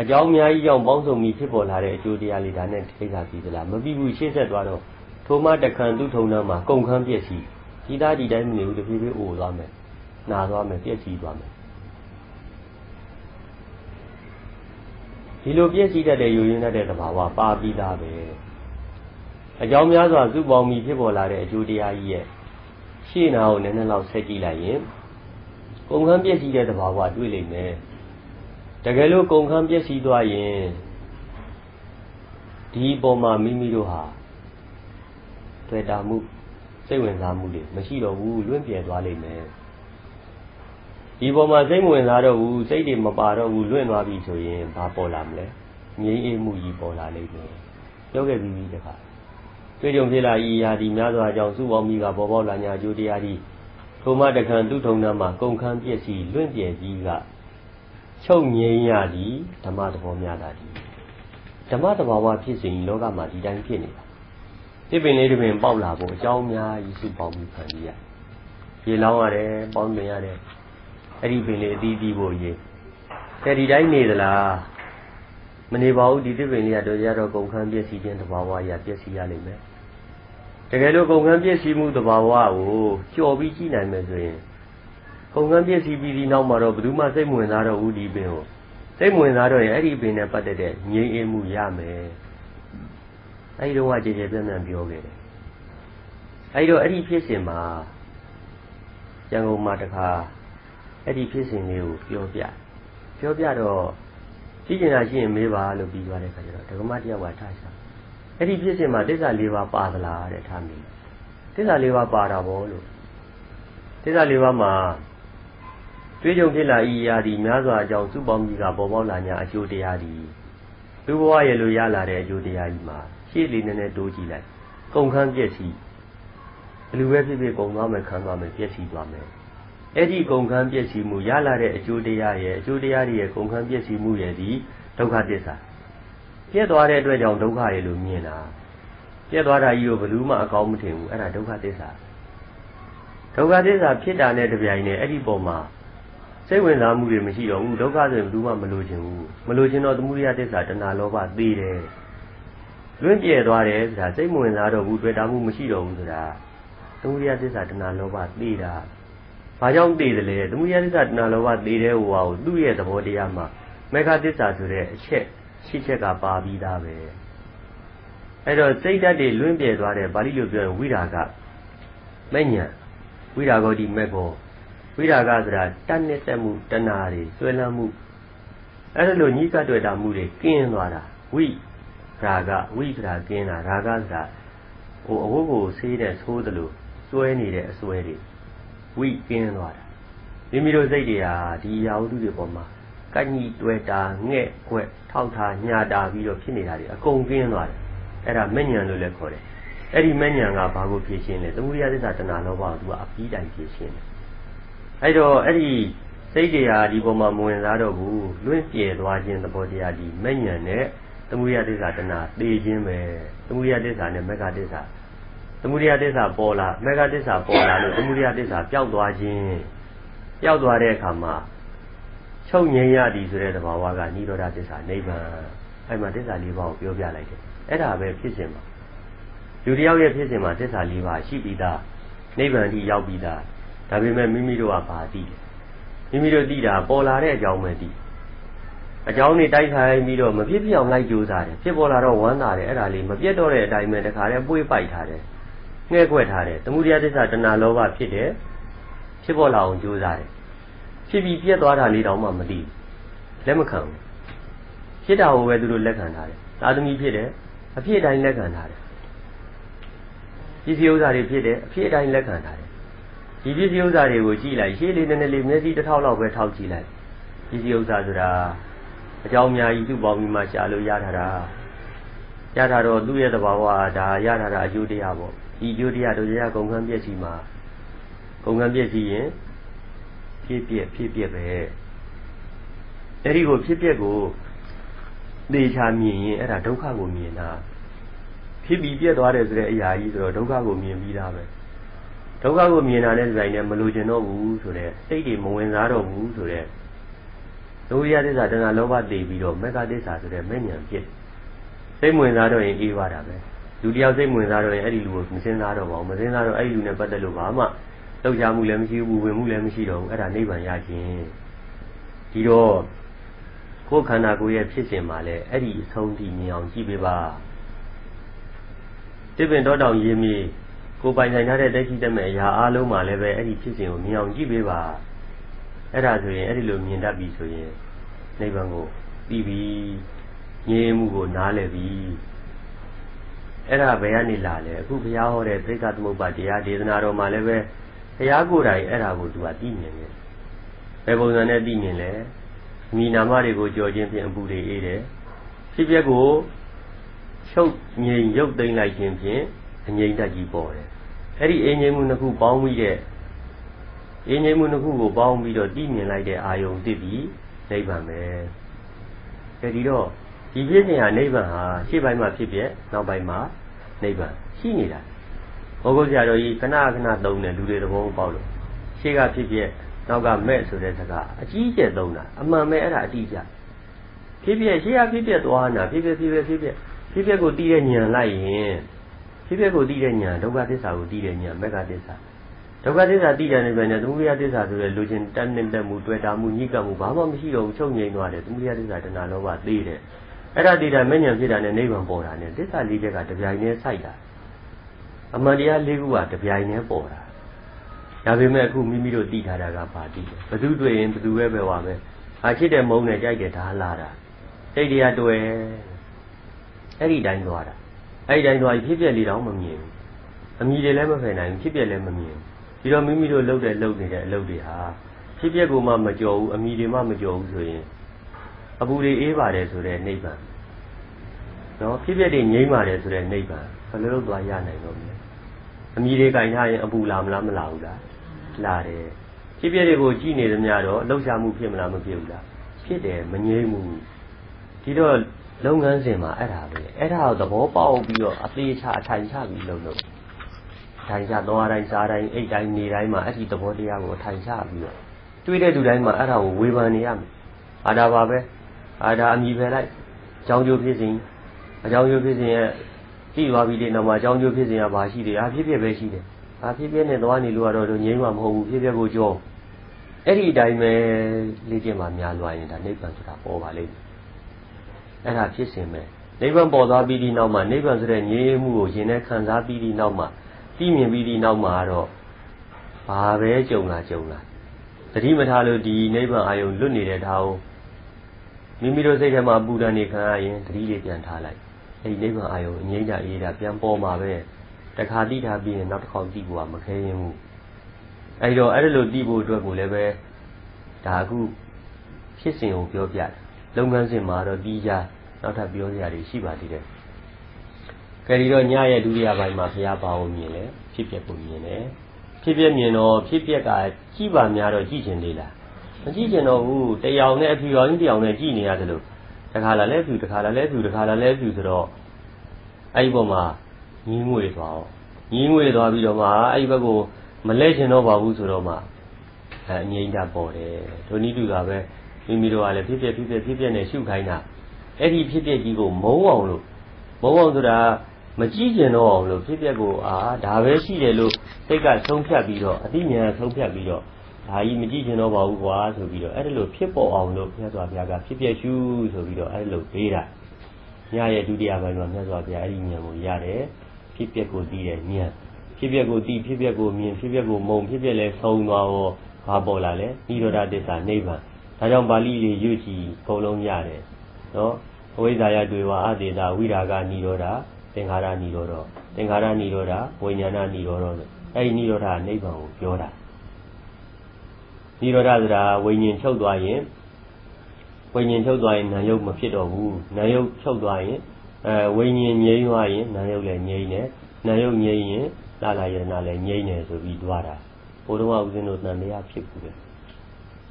အကြောင်းအများကြီးကြောင့်ပေါင်းစုံပြီးဖြစ်ပေါ်လာတဲ့အကျိုးတရားလေးဒါနဲ့ကိစ္စပြီးသလားမပြီးဘူးရှေ့ဆက်သွားတော့ထိုမှတခန့်သူ့ထုံနှမ်းမှာကုန်ခန်းပြည့်စည်ဒီသားဒီတိုင်းမနေဘူးတဖြည်းဖြည်းအိုသွားမယ်နာသွားမယ်ပြည့်စည်သွားမယ်ဒီလိုပြည့်စည်တတ်တဲ့ယူရင်းတတ်တဲ့သဘာဝပါပြီးသားပဲအကြောင်းများစွာစုပေါင်းပြီးဖြစ်ပေါ်လာတဲ့အကျိုးတရားကြီးရဲ့ရှေ့နာကိုနည်းနည်းလောက်ဆက်ကြည့်လိုက်ရင်ကုန်ခန်းပြည့်စည်တဲ့သဘာဝတွေ့လိမ့်မယ် တကယ်လို့ကုန်ခန်းပြည့်စည်သွားရင်ဒီပုံမှာမိမိတို့ဟာတွေ့တာမှုစိတ်ဝင်စားမှုတွေမရှိတော့ဘူးလွင့်ပြဲသွားလိမ့်မယ်ဒီပေါ်မှာစိတ်ဝင်စားတော့ဘူးစိတ်တွေမပါတော့ဘူးလွင့်သွားပြီဆိုရင်ဘာပေါ်လာမလဲငြိမ်းအေးမှုကြီးပေါ်လာလိမ့်မယ်ပြောခဲ့ပြီးပြီတခါတွေ့ကြုံဖြစ်လာ၏ရာဒီများစွာကြောင့်စုပေါင်းပြီးကပေါ်ပေါက်လာညာအကျိုးတရားသည်ထိုမှတခံသူထုံနာမှာကုန်ခန်းပြည့်စည်လွင့်ပြည့်ကြီးက ချုပ်ငြိမ်းရသည်ဓမ္မသဘောများလာသည်ဓမ္မတဘာဝဖြစ်စဉ်လောကမှာဒီတိုင်းဖြစ်နေတာဒီပင်လေးတစ်ပင်ပေါက်လာဖို့အကြောင်းများကြီးစုပေါင်းပြီးဖန်ပြီးရရေလောင်းရတယ်ပေါင်းပင်ရတယ်အဲ့ဒီပင်လေးအသီးသီးဖို့ရေးတဲ့ဒီတိုင်းနေသလားမနေပါဘူးဒီသစ်ပင်လေးကတော့ရတော့ကုန်ခန်းပြည့်စည်ခြင်းတဘာဝရပြည့်စည်ရလိမ့်မယ်တကယ်လို့ကုန်ခန်းပြည့်စည်မှုတဘာဝကိုကြော်ပြီးကြည့်နိုင်မယ်ဆိုရင် ကုန်ခန်းပြည့်စည်ပြီးဒီနောက်မှာတော့ဘယ်သူမှစိတ်ဝင်စားတော့ဘူးဒီပင်ကိုစိတ်ဝင်စားတော့ရင်အဲ့ဒီပင်နဲ့ပတ်သက်တဲ့ငြိမ်းအေးမှုရမယ်အဲ့ဒီတော့ကကြည်ကြည်ပြန့်ပြန့်ပြောခဲ့တယ်အဲ့ဒီတော့အဲ့ဒီဖြစ်စဉ်မှာရန်ကုန်မှာတခါအဲ့ဒီဖြစ်စဉ်လေးကိုပြောပြပြောပြတော့ကြည့်ကျင်တာရှိရင်မေးပါလို့ပြီးသွားတဲ့ခါကျတော့ဒကမတယောက်ကထားရှာအဲ့ဒီဖြစ်စဉ်မှာတစ္ဆာ၄ပါးပါသလားတဲ့ထားမိတစ္ဆာ၄ပါးပါတာဘောလို့တစ္ဆာ၄ပါးမှာ တွေးကြုံဖြစ်လာဤရာဒီများစွာအကြောင်းစုပေါင်းပြီးကပေါ်ပေါက်လာ냐အကျိုးတရားဒီသူဘဝရဲ့လိုရလာတဲ့အကျိုးတရားကြီးမှာရှေ့လေးနည်းနည်းတိုးကြည့်လိုက်ကုန်ခန်းပြည့်စည်ဘလူပဲဖြစ်ဖြစ်ကုန်သွားမယ်ခံသွားမယ်ပြည့်စည်သွားမယ်အဲ့ဒီကုန်ခန်းပြည့်စည်မှုရလာတဲ့အကျိုးတရားရဲ့အကျိုးတရားတွေရဲ့ကုန်ခန်းပြည့်စည်မှုရဲ့ဒီဒုက္ခသစ္စာပြည့်သွားတဲ့အတွက်ကြောင့်ဒုက္ခရဲ့လို့မြင်တာပြည့်သွားတာကြီးကိုဘယ်သူမှအကောင်းမထင်ဘူးအဲ့ဒါဒုက္ခသစ္စာဒုက္ခသစ္စာဖြစ်တာနဲ့တပြိုင်နက်အဲ့ဒီပုံမှာ စိတ်ဝင်စားမှုတွေမရှိတော့ဘူးဒုက္ခဆိုရင်ဘယ်သူမှမလိုချင်ဘူးမလိုချင်တော့သမုဒိယသစ္စာတဏှာလောဘသိတယ်လွင့်ပြဲသွားတယ်ဆိုတာစိတ်မဝင်စားတော့ဘူးတွေ့တာမှုမရှိတော့ဘူးဆိုတာသမုဒိယသစ္စာတဏှာလောဘသိတာဘာကြောင့်သိတယ်လဲသမုဒိယသစ္စာတဏှာလောဘသိတဲ့ဟိုဟာကိုသူ့ရဲ့သဘောတရားမှာမေဃသစ္စာဆိုတဲ့အချက်ရှိချက်ကပါပြီးသားပဲအဲ့တော့စိတ်ဓာတ်တွေလွင့်ပြဲသွားတယ်ပါဠိလိုပြောရင်ဝိရာကမဲ့ညာဝိရာဂောတိမဲ့ကော ဝိရာဂဆိုတာတတ်နှစ်သက်မှုတဏှာတွေဆွဲလန်းမှုအဲ့ဒါလိုညှိကတွေ့တာမှုတွေကင်းသွားတာဝိရာဂဝိဆိုတာကင်းတာရာဂဆိုတာဟိုအဝတ်ကိုဆေးတဲ့သိုးတယ်လို့စွဲနေတဲ့အစွဲတွေဝိကင်းသွားတာမိမိတို့စိတ်တွေဟာဒီရာဟုတုတွေပေါ်မှာကညှိတွေ့တာငဲ့ွက်ထောက်ထားညာတာပြီးတော့ဖြစ်နေတာတွေအကုန်ကင်းသွားတယ်အဲ့ဒါမဉ္ဇဉ်လို့လည်းခေါ်တယ်အဲ့ဒီမဉ္ဇဉ်ကဘာကိုဖြည့်ရှင်းလဲသမုဒိယသစ္စာတဏှာလောဘကိုသူကအပြီးတိုင်ဖြည့်ရှင်းတယ် အဲ့တော့အဲ့ဒီစိတ်တရားဒီပေါ်မှာမဝင်စားတော့ဘူးလွင့်ပြဲသွားခြင်းသဘောတရားဒီမဉ္ဇဉ်နဲ့သမုဒိယသစ္စာတဏှာသိခြင်းပဲသမုဒိယသစ္စာနဲ့မဂ္ဂသစ္စာသမုဒိယသစ္စာပေါ်လာမဂ္ဂသစ္စာပေါ်လာလို့သမုဒိယသစ္စာပျောက်သွားခြင်းပျောက်သွားတဲ့အခါမှာချုပ်ငြိမ်းရသည်ဆိုတဲ့သဘာဝကနိရောဓသစ္စာနိဗ္ဗာန်အဲ့မှာသစ္စာလေးပါးကိုပြောပြလိုက်တယ်အဲ့ဒါပဲဖြစ်စဉ်ပါလူတယောက်ရဲ့ဖြစ်စဉ်မှာသစ္စာလေးပါးရှိပြီးသားနိဗ္ဗာန်ကြီးရောက်ပြီးသား ဒါပေမဲ့မိမိတို့ကဘာသိလဲမိမိတို့သိတာပေါ်လာတဲ့အကြောင်းပဲသိအကြောင်းတွေတိုက်ခိုင်းပြီးတော့မဖြစ်ဖြစ်အောင်လိုက်ကြိုးစားတယ်ဖြစ်ပေါ်လာတော့ဝမ်းသာတယ်အဲ့ဒါလေးမပြတ်တော့တဲ့အတိုင်းပဲတခါတည်းပွေးပိုက်ထားတယ်ငှဲ့ခွက်ထားတယ်သမုဒိယသစ္စာတဏှာလောဘဖြစ်တယ်ဖြစ်ပေါ်လာအောင်ကြိုးစားတယ်ဖြစ်ပြီးပြတ်သွားတာလေးတောင်မှမသိလက်မခံဘူးဖြစ်တာကိုပဲသူတို့လက်ခံထားတယ်သာသမီဖြစ်တယ်အဖြစ်အတိုင်းလက်ခံထားတယ်ပစ္စည်းဥစ္စာတွေဖြစ်တယ်အဖြစ်အတိုင်းလက်ခံထားတယ် ဒီပစ္စည်းဥစ္စာတွေကိုကြည့်လိုက်ရှေးလေးနည်းနည်းလေးမျက်စိတစ်ထောက်လောက်ပဲထောက်ကြည့်လိုက်ပစ္စည်းဥစ္စာဆိုတာအကြောင်းအများကြီးသူ့ပေါင်းပြီးမှရှားလို့ရထားတာရထားတော့သူ့ရဲ့သဘာဝဒါရထားတာအကျိုးတရားပေါ့ဒီအကျိုးတရားတို့ရကုန်ခန်းပြည့်စီမှာကုန်ခန်းပြည့်စီရင်ဖြစ်ပြက်ဖြစ်ပြက်ပဲအဲ့ဒီကိုဖြစ်ပြက်ကိုသေချာမြင်ရင်အဲ့ဒါဒုက္ခကိုမြင်တာဖြစ်ပြီးပြက်သွားတယ်ဆိုတဲ့အရာကြီးဆိုတော့ဒုက္ခကိုမြင်ပြီးသားပဲ ဒုက္ခကိုမြင်တာနဲ့ဆိုင်နဲ့မလိုချင်တော့ဘူးဆိုတဲ့စိတ်တွေမဝင်စားတော့ဘူးဆိုတဲ့ဒုရိယသစ္စာတဏှာလောဘသိပြီးတော့မေဃသစ္စာဆိုတဲ့မဲ့ညာဖြစ်စိတ်ဝင်စားတော့ရင်အေးပါတာပဲလူတယောက်စိတ်ဝင်စားတော့ရင်အဲ့ဒီလူကိုမစင်စားတော့ပါဘူးမစင်စားတော့အဲ့ဒီလူနဲ့ပတ်သက်လို့ဘာမှလောက်ချမှုလည်းမရှိဘူးဝင်မှုလည်းမရှိတော့ဘူးအဲ့ဒါနိဗ္ဗာန်ရခြင်းဒီတော့ကိုယ်ခန္ဓာကိုယ်ရဲ့ဖြစ်စဉ်မှာလည်းအဲ့ဒီအဆုံးထိမြင်အောင်ကြည့်ပေးပါတိပင်တော်တောင်ရေးမြေ ကိုပိုင်ဆိုင်ထားတဲ့တက်ရှိတတ်မဲ့အရာအလုံးမှာလည်းပဲအဲ့ဒီဖြစ်စဉ်ကိုမြင်အောင်ကြည့်ပေးပါအဲ့ဒါဆိုရင်အဲ့ဒီလိုမြင်တတ်ပြီဆိုရင်နိဗ္ဗာန်ကိုပြီးပြီငြိမ်းမှုကိုနားလည်ပြီအဲ့ဒါဘယ်ကနေလာလဲအခုဘုရားဟောတဲ့သိက္ခာသမုပ္ပါတရားဒေသနာတော်မှာလည်းပဲဘုရားကိုယ်တိုင်အဲ့ဒါကိုသူကသိမြင်တယ်ဘယ်ပုံစံနဲ့သိမြင်လဲမိနာမတွေကိုကြော်ခြင်းဖြင့်အပူတွေအေးတယ်ဖြစ်ပျက်ကိုချုပ်ငြိမ်ရုပ်သိမ်းလိုက်ခြင်းဖြင့် အငြိမ့်တတ်ကြီးပေါ်တယ်အဲ့ဒီအငြိမ့်မှုနှစ်ခုပေါင်းပြီးတဲ့အငြိမ့်မှုနှစ်ခုကိုပေါင်းပြီးတော့တည်မြင်လိုက်တဲ့အာယုံတစ်ပြီးနိဗ္ဗာန်ပဲအဲဒီတော့ဒီဖြစ်စဉ်ဟာနိဗ္ဗာန်ဟာရှေ့ပိုင်းမှာဖြစ်ပြနောက်ပိုင်းမှာနိဗ္ဗာန်ရှိနေတာဘုဂုတ်ဆရာတော်ကြီးခဏခဏသုံးတယ်လူတွေသဘောပေါက်လို့ရှေ့ကဖြစ်ပြနောက်ကမဲ့ဆိုတဲ့စကားအကြီးကျယ်သုံးတာအမှန်ပဲအဲ့ဒါအတိအကျဖြစ်ပြရှေ့ကဖြစ်ပြသွားတာဖြစ်ပြဖြစ်ပြဖြစ်ပြဖြစ်ပြကိုတီးတဲ့ညံလိုက်ရင်ဖြ စ်ပြကိုတီးတဲ့ညံဒုက္ခသစ္စာကိုတီးတဲ့ညံမက္ခသစ္စာဒုက္ခသစ္စာတည်တယ်နေပဲနဲ့သမုဒယသစ္စာဆိုတဲ့လူချင်းတက်နေတက်မှုတွေ့တာမှုညှိကပ်မှုဘာမှမရှိတော့ဘူးချုပ်ငြိမ်သွားတယ်သမုဒယသစ္စာတဏှာလောဘသေးတယ်အဲ့ဒါတည်တာမဉ္ဇဉ်ဖြစ်တာနဲ့နိဗ္ဗာန်ပေါ်တာနဲ့သစ္စာလေးချက်ကတပြိုင်တည်းစိုက်တာအမှန်တရားလေးခုကတပြိုင်တည်းပေါ်တာဒါပေမဲ့အခုမိမိတို့တည်ထားတာကဘာတည်လဲဘသူတွေ့ရင်ဘသူပဲပဲပါပဲအာချစ်တယ်မုန်းတယ်ကြိုက်တယ်ဒါလာတာစိတ်တရားတွေ့အဲ့ဒီတိုင်းသွားတာ အဲ့ဒီတိုင်းသွားဖြစ်ပြက်လေးတော့မမြင်ဘူးအမိတွေလည်းမဖယ်နိုင်ဘူးဖြစ်ပြက်လည်းမမြင်ဘူးဒီတော့မိမိတို့လှုပ်တဲ့လှုပ်နေတဲ့အလုပ်တွေဟာဖြစ်ပျက်ကိုမှမကြော်ဘူးအမိတွေမှမကြော်ဘူးဆိုရင်အပူတွေအေးပါတယ်ဆိုတဲ့နိဗ္ဗာန်နော်ဖြစ်ပျက်တွေငြိမ့်ပါတယ်ဆိုတဲ့နိဗ္ဗာန်ဘယ်လိုလုပ်သွားရနိုင်တော့မလဲအမိတွေကင်ထားရင်အပူလာမလားမလာဘူးလားလာတယ်ဖြစ်ပျက်တွေကိုကြည့်နေသမျှတော့လှုပ်ရှားမှုဖြစ်မလားမဖြစ်ဘူးလားဖြစ်တယ်မငြိမ့်ဘူးဒီတော့ လုပ်ငန်းစဉ်မှာအဲ့ဒါပဲအဲ့ဒါကိုသဘောပေါက်ပြီးတော့အသေးချအထိုင်ချပြီးလုပ်လို့ထိုင်ချသွားတိုင်းစားတိုင်းအိတ်တိုင်းနေတိုင်းမှာအဲ့ဒီသဘောတရားကိုထိုင်ချပြီးတော့တွေးတဲ့သူတိုင်းမှာအဲ့ဒါကိုဝေဖန်နေရမယ်။အာဒါပါပဲ။အာဒါအမိပဲလိုက်။အကြောင်းကျိုးဖြစ်စဉ်အကြောင်းကျိုးဖြစ်စဉ်ရဲ့ကြည့်သွားပြီးတဲ့နောက်မှာအကြောင်းကျိုးဖြစ်စဉ်ကဘာရှိတယ်။အာဖြစ်ဖြစ်ပဲရှိတယ်။အာဖြစ်ဖြစ်နဲ့သွားနေလို့ကတော့ငြိမ်းမှာမဟုတ်ဘူးဖြစ်ဖြစ်ကိုကြော။အဲ့ဒီအတိုင်းပဲလေ့ကျင့်မှများလွှာရင်ဒါနိဗ္ဗာန်ဆိုတာပေါ်ပါလိမ့်မယ်။ အဲ့ဒါဖြစ်စဉ်ပဲ။နိဗ္ဗာန်ပေါ်သွားပြီးဒီနောက်မှာနိဗ္ဗာန်ဆိုတဲ့ငြိမ်းမှုကိုရင်ထဲခံစားပြီးဒီနောက်မှာသိမြင်ပြီးဒီနောက်မှာတော့ဘာပဲကြုံလာကြုံလာတတိမထားလို့ဒီနိဗ္ဗာန်အာယုံလွတ်နေတဲ့ထားကိုမိမိတို့စိတ်ထဲမှာပူဒဏ်နေခံရရင်တတိလေးပြန်ထားလိုက်အဲဒီနိဗ္ဗာန်အာယုံအငြိမ့်တာအေးတာပြန်ပေါ်မှာပဲတခါတိထားပြီးရင်နောက်တစ်ခေါက်တိဖို့ကမခဲရင်ဘူးအဲဒီတော့အဲ့ဒါလိုတိဖို့အတွက်ကိုလည်းပဲဒါအခုဖြစ်စဉ်ကိုပြောပြတယ် လုပ်ငန်းစဉ်မှာတော့တီးကြနောက်ထပ်ပြောစရာတွေရှိပါသေးတယ်ကဲဒီတော့ညရဲ့ဒုတိယပိုင်းမှာဘုရားပါအောင်မြင်လဲဖြစ်ပျက်ပုံမြင်တယ်ဖြစ်ပျက်မြင်တော့ဖြစ်ပျက်ကကြည့်ပါများတော့ကြည့်ချင်သေးလားမကြည့်ချင်တော့ဘူးတယောင်နဲ့အဖြူရောင်ကြီးတယောင်နဲ့ကြည့်နေရတယ်လို့တခါလာလဲဖြူတခါလာလဲဖြူတခါလာလဲဖြူဆိုတော့အဲ့ဒီပုံမှာညီးငွေသွားအောင်ညီးငွေသွားပြီးတော့မှအဲ့ဒီဘက်ကိုမလဲချင်တော့ပါဘူးဆိုတော့မှအဲအငြိမ့်တာပေါ်တယ်ဒုနည်းတူတာပဲ မိမိတို့ကလည်းဖြစ်ပျက်ဖြစ်ပျက်ဖြစ်ပျက်နဲ့ရှုခိုင်းတာအဲ့ဒီဖြစ်ပျက်ကြီးကိုမုံအောင်လို့မုံအောင်ဆိုတာမကြည့်ကျင်တော့အောင်လို့ဖြစ်ပျက်ကိုအာဒါပဲရှိတယ်လို့စိတ်ကဆုံးဖြတ်ပြီးတော့အတိညာဆုံးဖြတ်ပြီးတော့ဒါကြီးမကြည့်ကျင်တော့ပါဘူးကွာဆိုပြီးတော့အဲ့ဒါလို့ဖြစ်ပေါ်အောင်လို့မြတ်စွာဘုရားကဖြစ်ပျက်ရှုဆိုပြီးတော့အဲ့ဒါလို့ပေးတာညရဲ့ဒုတိယပိုင်းမှာမြတ်စွာဘုရားအဲ့ဒီဉာဏ်ကိုရတယ်ဖြစ်ပျက်ကိုသိတဲ့ဉာဏ်ဖြစ်ပျက်ကိုသိဖြစ်ပျက်ကိုမြင်ဖြစ်ပျက်ကိုမုံဖြစ်ပျက်လဲဆုံးသွားတော့ဘာပေါ်လာလဲနိရောဓသစ္စာနိဗ္ဗာန် ဒါကြောင့်ပါဠိလေးရွတ်ကြည့်ဘုံလုံးရတယ်နော်အဝိဇ္ဇာယတွေ့ဝါအတေတာဝိရာဂနိရောဓသင်္ခါရနိရောဓသင်္ခါရနိရောဓဝိညာဏနိရောဓဆိုအဲဒီနိရောဓနိဗ္ဗာန်ကိုပြောတာနိရောဓဆိုတာဝိညာဉ်ချုပ်သွားရင်ဝိညာဉ်ချုပ်သွားရင်နာယုတ်မဖြစ်တော့ဘူးနာယုတ်ချုပ်သွားရင်အဲဝိညာဉ်ငြိမ်းသွားရင်နာယုတ်လည်းငြိမ်းတယ်နာယုတ်ငြိမ်းရင်လာလာယရနာလည်းငြိမ်းတယ်ဆိုပြီးတွားတာဘုရားဦးဇင်းတို့တန်တရားဖြစ်ဘူးလေ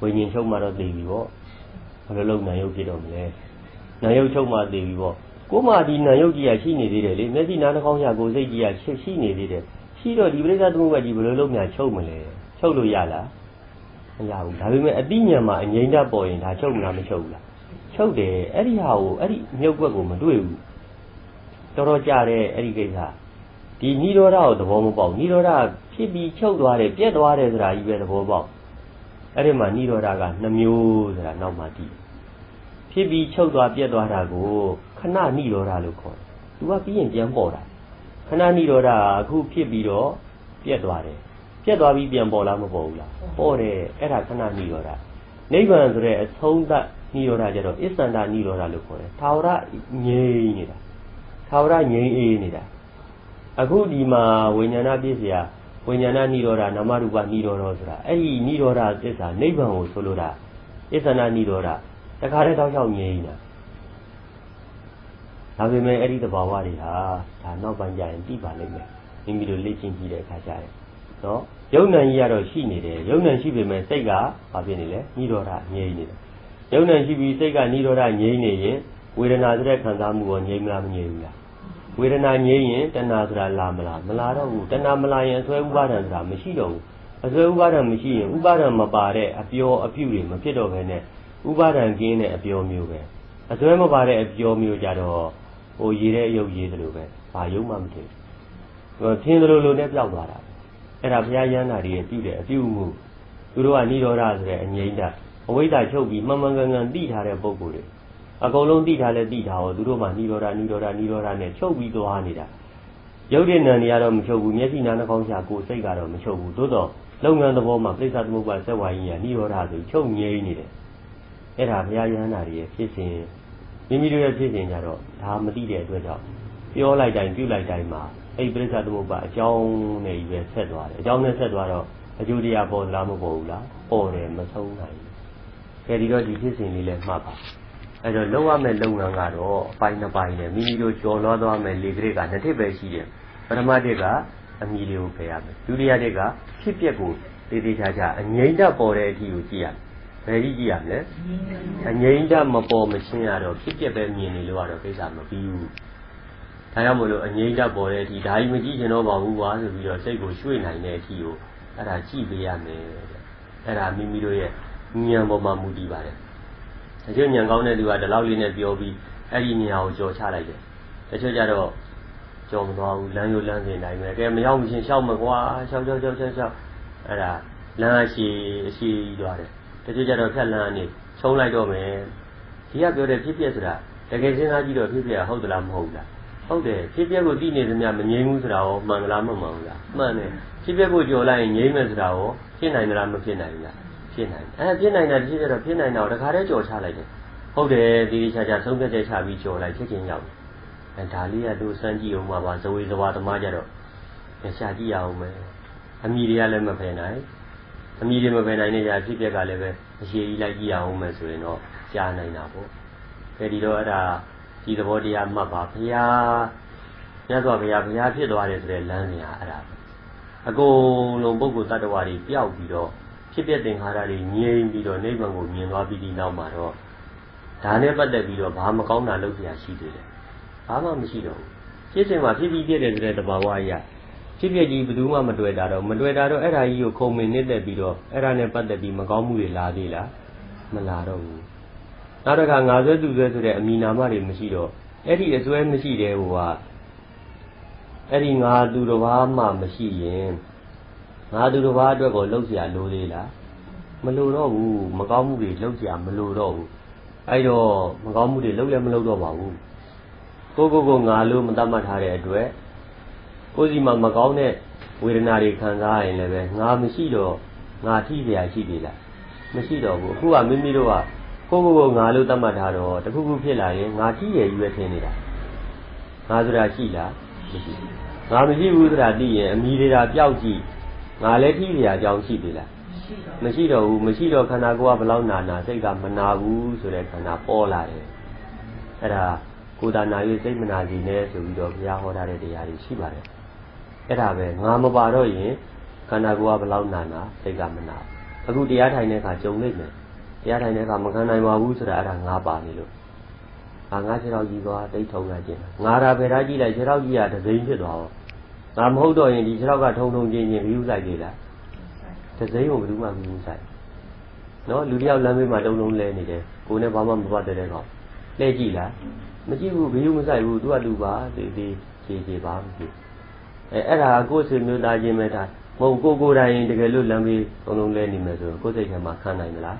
ဝိညာဉ်ချုပ်မှတော့သိပြီပေါ့ဘယ်လိုလုပ်နာယုတ်ဖြစ်တော့မလဲနာယုတ်ချုပ်မှသိပြီပေါ့ကိုမှဒီနာယုတ်ကြီးကရှိနေသေးတယ်လေမျက်စိနားနှာခေါင်းရှာကိုစိတ်ကြီးကရှိနေသေးတယ်ရှိတော့ဒီပရိသတ်သမုပ္ပါကြီးဘယ်လိုလုပ်များချုပ်မလဲချုပ်လို့ရလားမရဘူးဒါပေမဲ့အတိညာမှာအငြိမ့်တတ်ပေါ်ရင်ဒါချုပ်မလားမချုပ်ဘူးလားချုပ်တယ်အဲ့ဒီဟာကိုအဲ့ဒီမြုပ်ွက်ကိုမတွေ့ဘူးတော်တော်ကြတဲ့အဲ့ဒီကိစ္စဒီနိရောဓကိုသဘောမပေါက်နိရောဓဖြစ်ပြီးချုပ်သွားတယ်ပြက်သွားတယ်ဆိုတာကြီးပဲသဘောပေါက် အဲ့ဒီမှာနိရောဓကနှမျိုးဆိုတာနောက်မှတည်ဖြစ်ပြီးချုပ်သွားပြက်သွားတာကိုခဏနိရောဓလို့ခေါ်တယ်သူကပြီးရင်ပြန်ပေါ်တာခဏနိရောဓအခုဖြစ်ပြီးတော့ပြက်သွားတယ်ပြက်သွားပြီးပြန်ပေါ်လားမပေါ်ဘူးလားပေါ်တယ်အဲ့ဒါခဏနိရောဓနိဗ္ဗာန်ဆိုတဲ့အဆုံးသတ်နိရောဓကြတော့အစ္ဆန္ဒနိရောဓလို့ခေါ်တယ်သာဝရငြိမ်းနေတာသာဝရငြိမ်းအေးနေတာအခုဒီမှာဝိညာဏပြည့်စရာ ဝိညာဏနိရောဓနာမရူပနိရောဓဆိုတာအဲ့ဒီနိရောဓသစ္စာနိဗ္ဗာန်ကိုဆိုလိုတာအစ္ဆန္ဒနိရောဓတခါတည်းတောက်လျှောက်ငြိမ်းနေတာဒါပေမဲ့အဲ့ဒီသဘာဝတွေဟာဒါနောက်ပိုင်းကျရင်သိပါလိမ့်မယ်မိမိတို့လေ့ကျင့်ကြည့်တဲ့အခါကျတယ်နော်ယုံ nant ကြီးကတော့ရှိနေတယ်ယုံ nant ရှိပေမဲ့စိတ်ကဘာဖြစ်နေလဲညှိတော်တာငြိမ့်နေတယ်ယုံ nant ရှိပြီးစိတ်ကညှိတော်တာငြိမ့်နေရင်ဝေဒနာဆိုတဲ့ခံစားမှုကိုငြိမ့်မလားမငြိမ့်ဘူးလား ဝေဒနာငြိမ့်ရင်တဏှာဆိုတာလာမလားမလာတော့ဘူးတဏှာမလာရင်အစွဲဥပါဒံဆိုတာမရှိတော့ဘူးအစွဲဥပါဒံမရှိရင်ဥပါဒံမပါတဲ့အပျော်အပြုတွေမဖြစ်တော့ဘဲနဲ့ဥပါဒံကင်းတဲ့အပျော်မျိုးပဲအစွဲမပါတဲ့အပျော်မျိုးကြတော့ဟိုရေတဲ့အယုတ်ရေးသလိုပဲဘာယုံမှမထင်ဘူးထင်းသလိုလိုနဲ့ပျောက်သွားတာအဲ့ဒါဘုရားရဟန္တာတွေရဲ့ပြုတဲ့အပြုမှုသူတို့ကနိရောဓဆိုတဲ့အငြိမ့်တာအဝိဇ္ဇာချုပ်ပြီးမှန်မှန်ကန်ကန်သိထားတဲ့ပုံကိုယ်တွေ အကုန်လုံးသိထားလဲသိထားဟောသူတို့မှနိရောဓနိရောဓနိရောဓနဲ့ချုပ်ပြီးသွားနေတာရုပ်ရည်နံတွေကတော့မချုပ်ဘူးမျက်စိနာနှာခေါင်းရှာကိုယ်စိတ်ကတော့မချုပ်ဘူးသို့တော့လုပ်ငန်းသဘောမှာပြိဿသမုပ္ပါဆက်ဝါကြီးကနိရောဓဆိုချုပ်ငြိမ့်နေတယ်အဲ့ဒါဘုရားယဟန္တာတွေရဲ့ဖြစ်စဉ်မိမိတို့ရဲ့ဖြစ်စဉ်ကြတော့ဒါမသိတဲ့အတွက်ကြောင့်ပြောလိုက်တိုင်းပြုလိုက်တိုင်းမှာအဲ့ပြိဿသမုပ္ပါအကြောင်းနဲ့ကြီးပဲဆက်သွားတယ်အကြောင်းနဲ့ဆက်သွားတော့အကျိုးတရားပေါ်လားမပေါ်ဘူးလားပေါ်တယ်မဆုံးနိုင်ဘူးကဲဒီတော့ဒီဖြစ်စဉ်လေးလည်းမှတ်ပါ အဲ့တော့လုံရမယ့်လုပ်ငန်းကတော့အပိုင်းနှစ်ပိုင်းနဲ့မိမိတို့ကြော်လွှားသွားမယ်လေကလေးကနှစ်ထစ်ပဲရှိတယ်ပထမတစ်ကအမိလေးကိုဖယ်ရမယ်ဒုတိယတစ်ကဖြစ်ပျက်ကိုတေးသေးချာချာအငြိမ့်တတ်ပေါ်တဲ့အထိကိုကြည့်ရမယ်ဘယ်ကြီးကြည့်ရမလဲအငြိမ့်တတ်မပေါ်မချင်းရတော့ဖြစ်ပျက်ပဲမြင်နေလို့ကတော့ကိစ္စမပြီးဘူးဒါကြောင့်မလို့အငြိမ့်တတ်ပေါ်တဲ့အထိဒါကြီးမကြည့်ချင်တော့ပါဘူးကွာဆိုပြီးတော့စိတ်ကိုရွှေ့နိုင်တဲ့အထိကိုအဲ့ဒါကြည့်ပေးရမယ်အဲ့ဒါမိမိတို့ရဲ့ဉာဏ်ပေါ်မှာမူတည်ပါတယ် တချို့ဉာဏ်ကောင်းတဲ့သူကဒီလောက်လေးနဲ့ပြောပြီးအဲ့ဒီဉာဏ်ကိုကြော်ချလိုက်တယ်တချို့ကျတော့ကြော်မသွားဘူးလမ်းရိုးလမ်းစဉ်တိုင်းပဲကဲမရောက်မချင်းရှောက်မကွာရှောက်ရှောက်ရှောက်ရှောက်ရှောက်အဲ့ဒါလမ်းအရှိအရှိသွားတယ်တချို့ကျတော့ဖြတ်လမ်းနေချုံလိုက်တော့မယ်ဒီကပြောတဲ့ဖြစ်ပျက်ဆိုတာတကယ်စဉ်းစားကြည့်တော့ဖြစ်ပျက်ဟုတ်သလားမဟုတ်ဘူးလားဟုတ်တယ်ဖြစ်ပျက်ကိုသိနေသမျှမငြိမ်းဘူးဆိုတာရောမှန်လားမမှန်ဘူးလားမှန်တယ်ဖြစ်ပျက်ကိုကြော်လိုက်ရင်ငြိမ်းမယ်ဆိုတာရောဖြစ်နိုင်သလားမဖြစ်နိုင်ဘူးလား ဖြစ်နိုင်အဲဖြစ်နိုင်တာတချို့ကျတော့ဖြစ်နိုင်တာတခါတည်းကြော်ချလိုက်တယ်ဟုတ်တယ်ဒီဒီချာချာဆုံးဖြတ်ချက်ချပြီးကြော်လိုက်ဖြစ်ချင်းရောက်တယ်အဲဒါလေးကတို့စမ်းကြည့်အောင်ပါပါဇဝေဇဝါသမားကြတော့ရှာကြည့်ရအောင်မယ်အမိတွေကလည်းမဖယ်နိုင်အမိတွေမဖယ်နိုင်တဲ့ညာဖြစ်ပျက်ကလည်းပဲအရှိကြီးလိုက်ကြည့်ရအောင်မယ်ဆိုရင်တော့ကြားနိုင်တာပေါ့အဲဒီတော့အဲ့ဒါဒီသဘောတရားမှတ်ပါဘုရားမြတ်စွာဘုရားဘုရားဖြစ်သွားတယ်ဆိုတဲ့လမ်းစဉ်ဟာအဲ့ဒါအကုန်လုံးပုဂ္ဂိုလ်တ attva တွေပျောက်ပြီးတော့ ဖြစ်ပျက်သင်္ခါရတွေငြိမ်ပြီးတော့နိဗ္ဗာန်ကိုမြင်သွားပြီးဒီနောက်မှာတော့ဒါနဲ့ပတ်သက်ပြီးတော့ဘာမကောင်းတာလုပ်เสียရှိသေးတယ်ဘာမှမရှိတော့ဘူးဖြစ်စဉ်မှာဖြစ်ပြီးပြည့်တယ်ဆိုတဲ့တဘာဝကြီးဖြစ်ပြကြီးဘယ်သူမှမတွေ့တာတော့မတွေ့တာတော့အဲ့ဒါကြီးကိုခုံမင်နေသက်ပြီးတော့အဲ့ဒါနဲ့ပတ်သက်ပြီးမကောင်းမှုတွေလာသေးလားမလာတော့ဘူးနောက်တစ်ခါငါဆွဲသူဆွဲဆိုတဲ့အမိနာမတွေမရှိတော့အဲ့ဒီအစွဲမရှိတဲ့ဟိုကအဲ့ဒီငါသူတစ်ပါးမှမရှိရင် ငါသူတစ်ပါးအတွက်ကိုလှုပ်เสียလိုသေးလားမလိုတော့ဘူးမကောင်းမှုတွေလှုပ်เสียမလိုတော့ဘူးအဲ့တော့မကောင်းမှုတွေလှုပ်လည်းမလှုပ်တော့ပါဘူးကိုကိုကိုငါလို့မတတ်မှတ်ထားတဲ့အတွက်ကိုယ်စီမှာမကောင်းတဲ့ဝေဒနာတွေခံစားရင်လည်းပဲငါမရှိတော့ငါထိเสียရှိသေးလားမရှိတော့ဘူးအခုကမိမိတို့ကကိုကိုကိုငါလို့တတ်မှတ်ထားတော့တခုခုဖြစ်လာရင်ငါထိရရွယ်ထင်နေတာငါဆိုတာရှိလားမရှိဘူးငါမရှိဘူးဆိုတာသိရင်အမိတွေကပျောက်ကြည့် ငါလည်းကြည့်နေရအကြောင်းရှိသေးလားမရှိတော့ဘူးမရှိတော့ခန္ဓာကိုယ်ကဘလောက်နာနာစိတ်ကမနာဘူးဆိုတဲ့ခန္ဓာပေါ်လာတယ်အဲ့ဒါကိုယ်တာနာ၍စိတ်မနာစီနဲ့ဆိုပြီးတော့ဘုရားဟောထားတဲ့တရားတွေရှိပါတယ်အဲ့ဒါပဲငါမပါတော့ရင်ခန္ဓာကိုယ်ကဘလောက်နာနာစိတ်ကမနာအခုတရားထိုင်တဲ့အခါကြုံနေတယ်တရားထိုင်တဲ့အခါမခံနိုင်ပါဘူးဆိုတာအဲ့ဒါငါပါနေလို့ငါငါခြေထောက်ကြီးသွားတိတ်ထုံလိုက်ခြင်းငါရာဖယ်ထားကြည့်လိုက်ခြေထောက်ကြီးကဒစိမ့်ဖြစ်သွားတော့ ငါမဟုတ်တော့ရင်ဒီခြေထောက်ကထုံထုံချင်းချင်းဘီးဥဆိုင်သေးလားဒစိမ့်ကိုဘယ်သူမှဘီးဥဆိုင်နော်လူတယောက်လမ်းဘေးမှာတုံလုံးလဲနေတယ်ကိုယ်နဲ့ဘာမှမပတ်တဲ့ကောင်လှည့်ကြည့်လားမကြည့်ဘူးဘီးဥမဆိုင်ဘူးသူကလူပါဒီဒီခြေခြေပါမကြည့်အဲအဲ့ဒါကိုယ်ဆွေမျိုးသားချင်းပဲဒါမဟုတ်ကိုကိုယ်တိုင်တကယ်လို့လမ်းဘေးတုံလုံးလဲနေမယ်ဆိုတော့ကိုယ်စိတ်ထဲမှာခံနိုင်မလား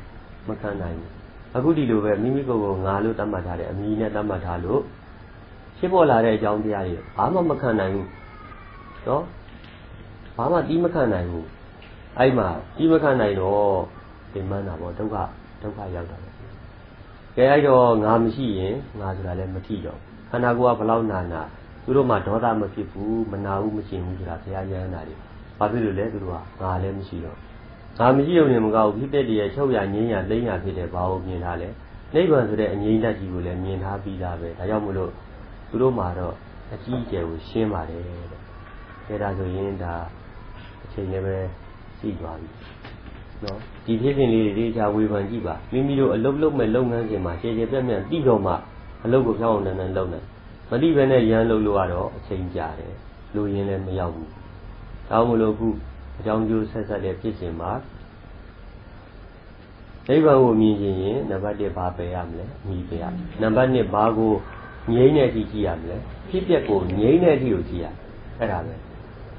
မခံနိုင်ဘူးအခုဒီလိုပဲမိမိကိုယ်ကိုငါလို့တတ်မှတ်ထားတယ်အမိနဲ့တတ်မှတ်ထားလို့ဖြစ်ပေါ်လာတဲ့အကြောင်းတရားတွေဘာမှမခံနိုင်ဘူး နော်ဘာမှတီးမခံနိုင်ဘူးအဲ့မှာတီးမခံနိုင်တော့ဒီမှန်းတာပေါ့ဒုက္ခဒုက္ခရောက်တာပဲကဲအဲ့တော့ငါမရှိရင်ငါဆိုတာလည်းမထီတော့ခန္ဓာကိုယ်ကဘလောက်နာနာသူတို့မှဒေါသမဖြစ်ဘူးမနာဘူးမကျင်ဘူးဆိုတာဘုရားယန္တာတွေဘာဖြစ်လို့လဲသူတို့ကငါလည်းမရှိတော့ငါမရှိုံနဲ့မကောက်ဘူးဖြစ်တဲ့တည်းရဲ့ချုပ်ရငင်းရလိမ့်ရဖြစ်တဲ့ဘာကိုမြင်ထားလဲနိဗ္ဗာန်ဆိုတဲ့အငြိမ့်တတ်ကြီးကိုလည်းမြင်ထားပြီးသားပဲဒါကြောင့်မလို့သူတို့မှာတော့အကြီးအကျယ်ကိုရှင်းပါတယ် တဲ့ကဲဒါဆိုရင်ဒါအချိန်လည်းပဲရှိသွားပြီနော်ဒီဖြစ်စဉ်လေးတွေကြာဝေဖန်ကြည့်ပါမိမိတို့အလုပ်လုပ်မဲ့လုပ်ငန်းစဉ်မှာခြေခြေပြက်ပြက်တိတော့မှအလုပ်ကိုဖြောင်းအောင်တန်းတန်းလုပ်နေမတိဘဲနဲ့ရမ်းလုပ်လို့ကတော့အချိန်ကြာတယ်လူရင်းလည်းမရောက်ဘူးဒါမှမဟုတ်ခုအကြောင်းကျိုးဆက်ဆက်တဲ့ဖြစ်စဉ်မှာနိဗ္ဗာန်ကိုမြင်ခြင်းရင်နံပါတ်1ဘာပယ်ရမလဲမြည်ပယ်ရနံပါတ်2ဘာကိုငြိမ့်တဲ့အထိကြည့်ရမလဲဖြစ်ပျက်ကိုငြိမ့်တဲ့အထိကိုကြည့်ရအဲ့ဒါပဲ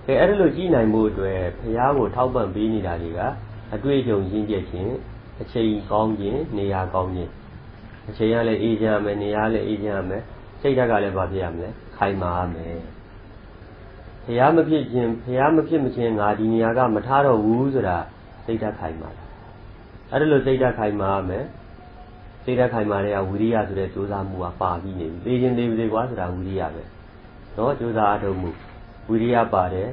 အဲအဲ့ဒါလို့ကြည့်နိုင်ဖို့အတွက်ဘုရားကိုထောက်ပံ့ပေးနေတာတွေကအတွေ့အကြုံရင်းချက်ချင်းအချိန်ကောင်းခြင်းနေရာကောင်းခြင်းအချိန်ကလည်းအေးချမ်းရမယ်နေရာလည်းအေးချမ်းရမယ်စိတ်ဓာတ်ကလည်းဘာဖြစ်ရမလဲခိုင်မာရမယ်ဘုရားမဖြစ်ခြင်းဘုရားမဖြစ်မခြင်းငါဒီနေရာကမထားတော့ဘူးဆိုတာစိတ်ဓာတ်ခိုင်မာတယ်အဲ့ဒါလို့စိတ်ဓာတ်ခိုင်မာရမယ်စိတ်ဓာတ်ခိုင်မာတဲ့ကဝိရိယဆိုတဲ့ကြိုးစားမှုကပါပြီးနေပြီသိခြင်းသေးသေးကွာဆိုတာဝိရိယပဲနော်ကြိုးစားအထုံးမှု ဝိရိယပါတယ်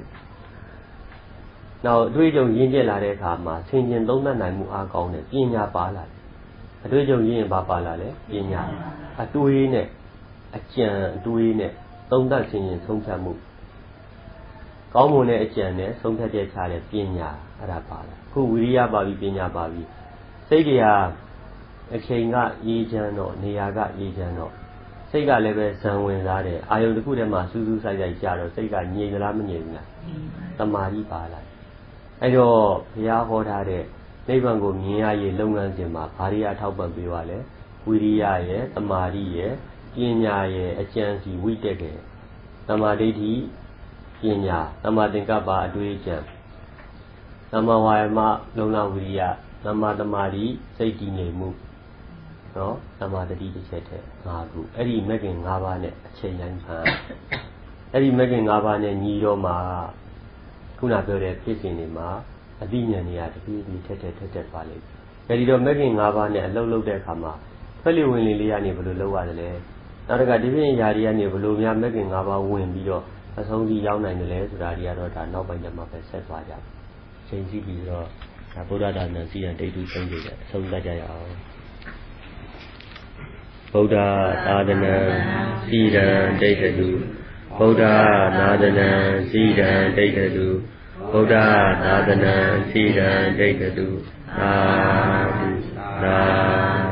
နောက်အတွေ့အကြုံရင့်ကျက်လာတဲ့အခါမှာဆင်ခြင်သုံးသပ်နိုင်မှုအားကောင်းတဲ့ပညာပါလာတယ်အတွေ့အကြုံရင့်ရင်ဘာပါလာလဲပညာအတွေးနဲ့အကြံအတွေးနဲ့သုံးသပ်ဆင်ခြင်ဆုံးဖြတ်မှုကောင်းမွန်တဲ့အကြံနဲ့ဆုံးဖြတ်ချက်ချတဲ့ပညာအဲ့ဒါပါလာခုဝိရိယပါပြီးပညာပါပြီးစိတ်တရားအချိန်ကရေးချမ်းတော့နေရာကရေးချမ်းတော့ စိတ်ကလည်းပဲဇံဝင်စားတယ်အာယုန်တစ်ခုတည်းမှာစူးစူးဆိုင်ဆိုင်ကြာတော့စိတ်ကငြိမ်သလားမငြိမ်ဘူးလားတမာတိပါလာအဲ့တော့ဘုရားဟောထားတဲ့နိဗ္ဗာန်ကိုမြင်ရရေးလုပ်ငန်းစဉ်မှာဘာရိယထောက်ပံ့ပေးပါလဲဝိရိယရဲ့တမာတိရဲ့ပညာရဲ့အကျဉ်းစီဝိတက်ရဲ့တမာဒိဋ္ဌိပညာတမာသင်္ကပ္ပအတွေ့အကြံတမာဝါယမလုံလဝိရိယတမာတမာတိစိတ်တည်ငြိမ်မှု နော်တမာတတိတစ်ချက်တည်း၅ခုအဲ့ဒီမဂ်ကင်၅ပါးနဲ့အချိန်တိုင်းဖန်အဲ့ဒီမဂ်ကင်၅ပါးနဲ့ညီတော့မှာခုနပြောတဲ့ဖြစ်စဉ်တွေမှာအသိဉာဏ်တွေကတပြေးပြေးထက်ထက်ထက်ထက်ပါလိမ့်မယ်အဲဒီတော့မဂ်ကင်၅ပါးနဲ့အလုံးလုံးတဲ့အခါမှာဖက်လီဝင်လေးလေးကနေဘယ်လိုလုပ်ရတယ်လဲနောက်တစ်ခါဒီပြင်ຢာတွေကနေဘယ်လိုများမဂ်ကင်၅ပါးဝင်ပြီးတော့အဆုံးထိရောက်နိုင်တယ်လဲဆိုတာတွေကတော့ဒါနောက်ပိုင်းကျမှပဲဆက်သွားကြပါချိန်ကြည့်ပြီးတော့ဒါဗုဒ္ဓဒါနံစီရန်ဒိဋ္ဌိဆုံးကြတယ်အဆုံးသတ်ကြရအောင် ဗုဒ္ဓသာသနာစီရန်ဒိဋ္ဌတုဗုဒ္ဓသာသနာစီရန်ဒိဋ္ဌတုဗုဒ္ဓသာသနာစီရန်ဒိဋ္ဌတုသာဓုသာ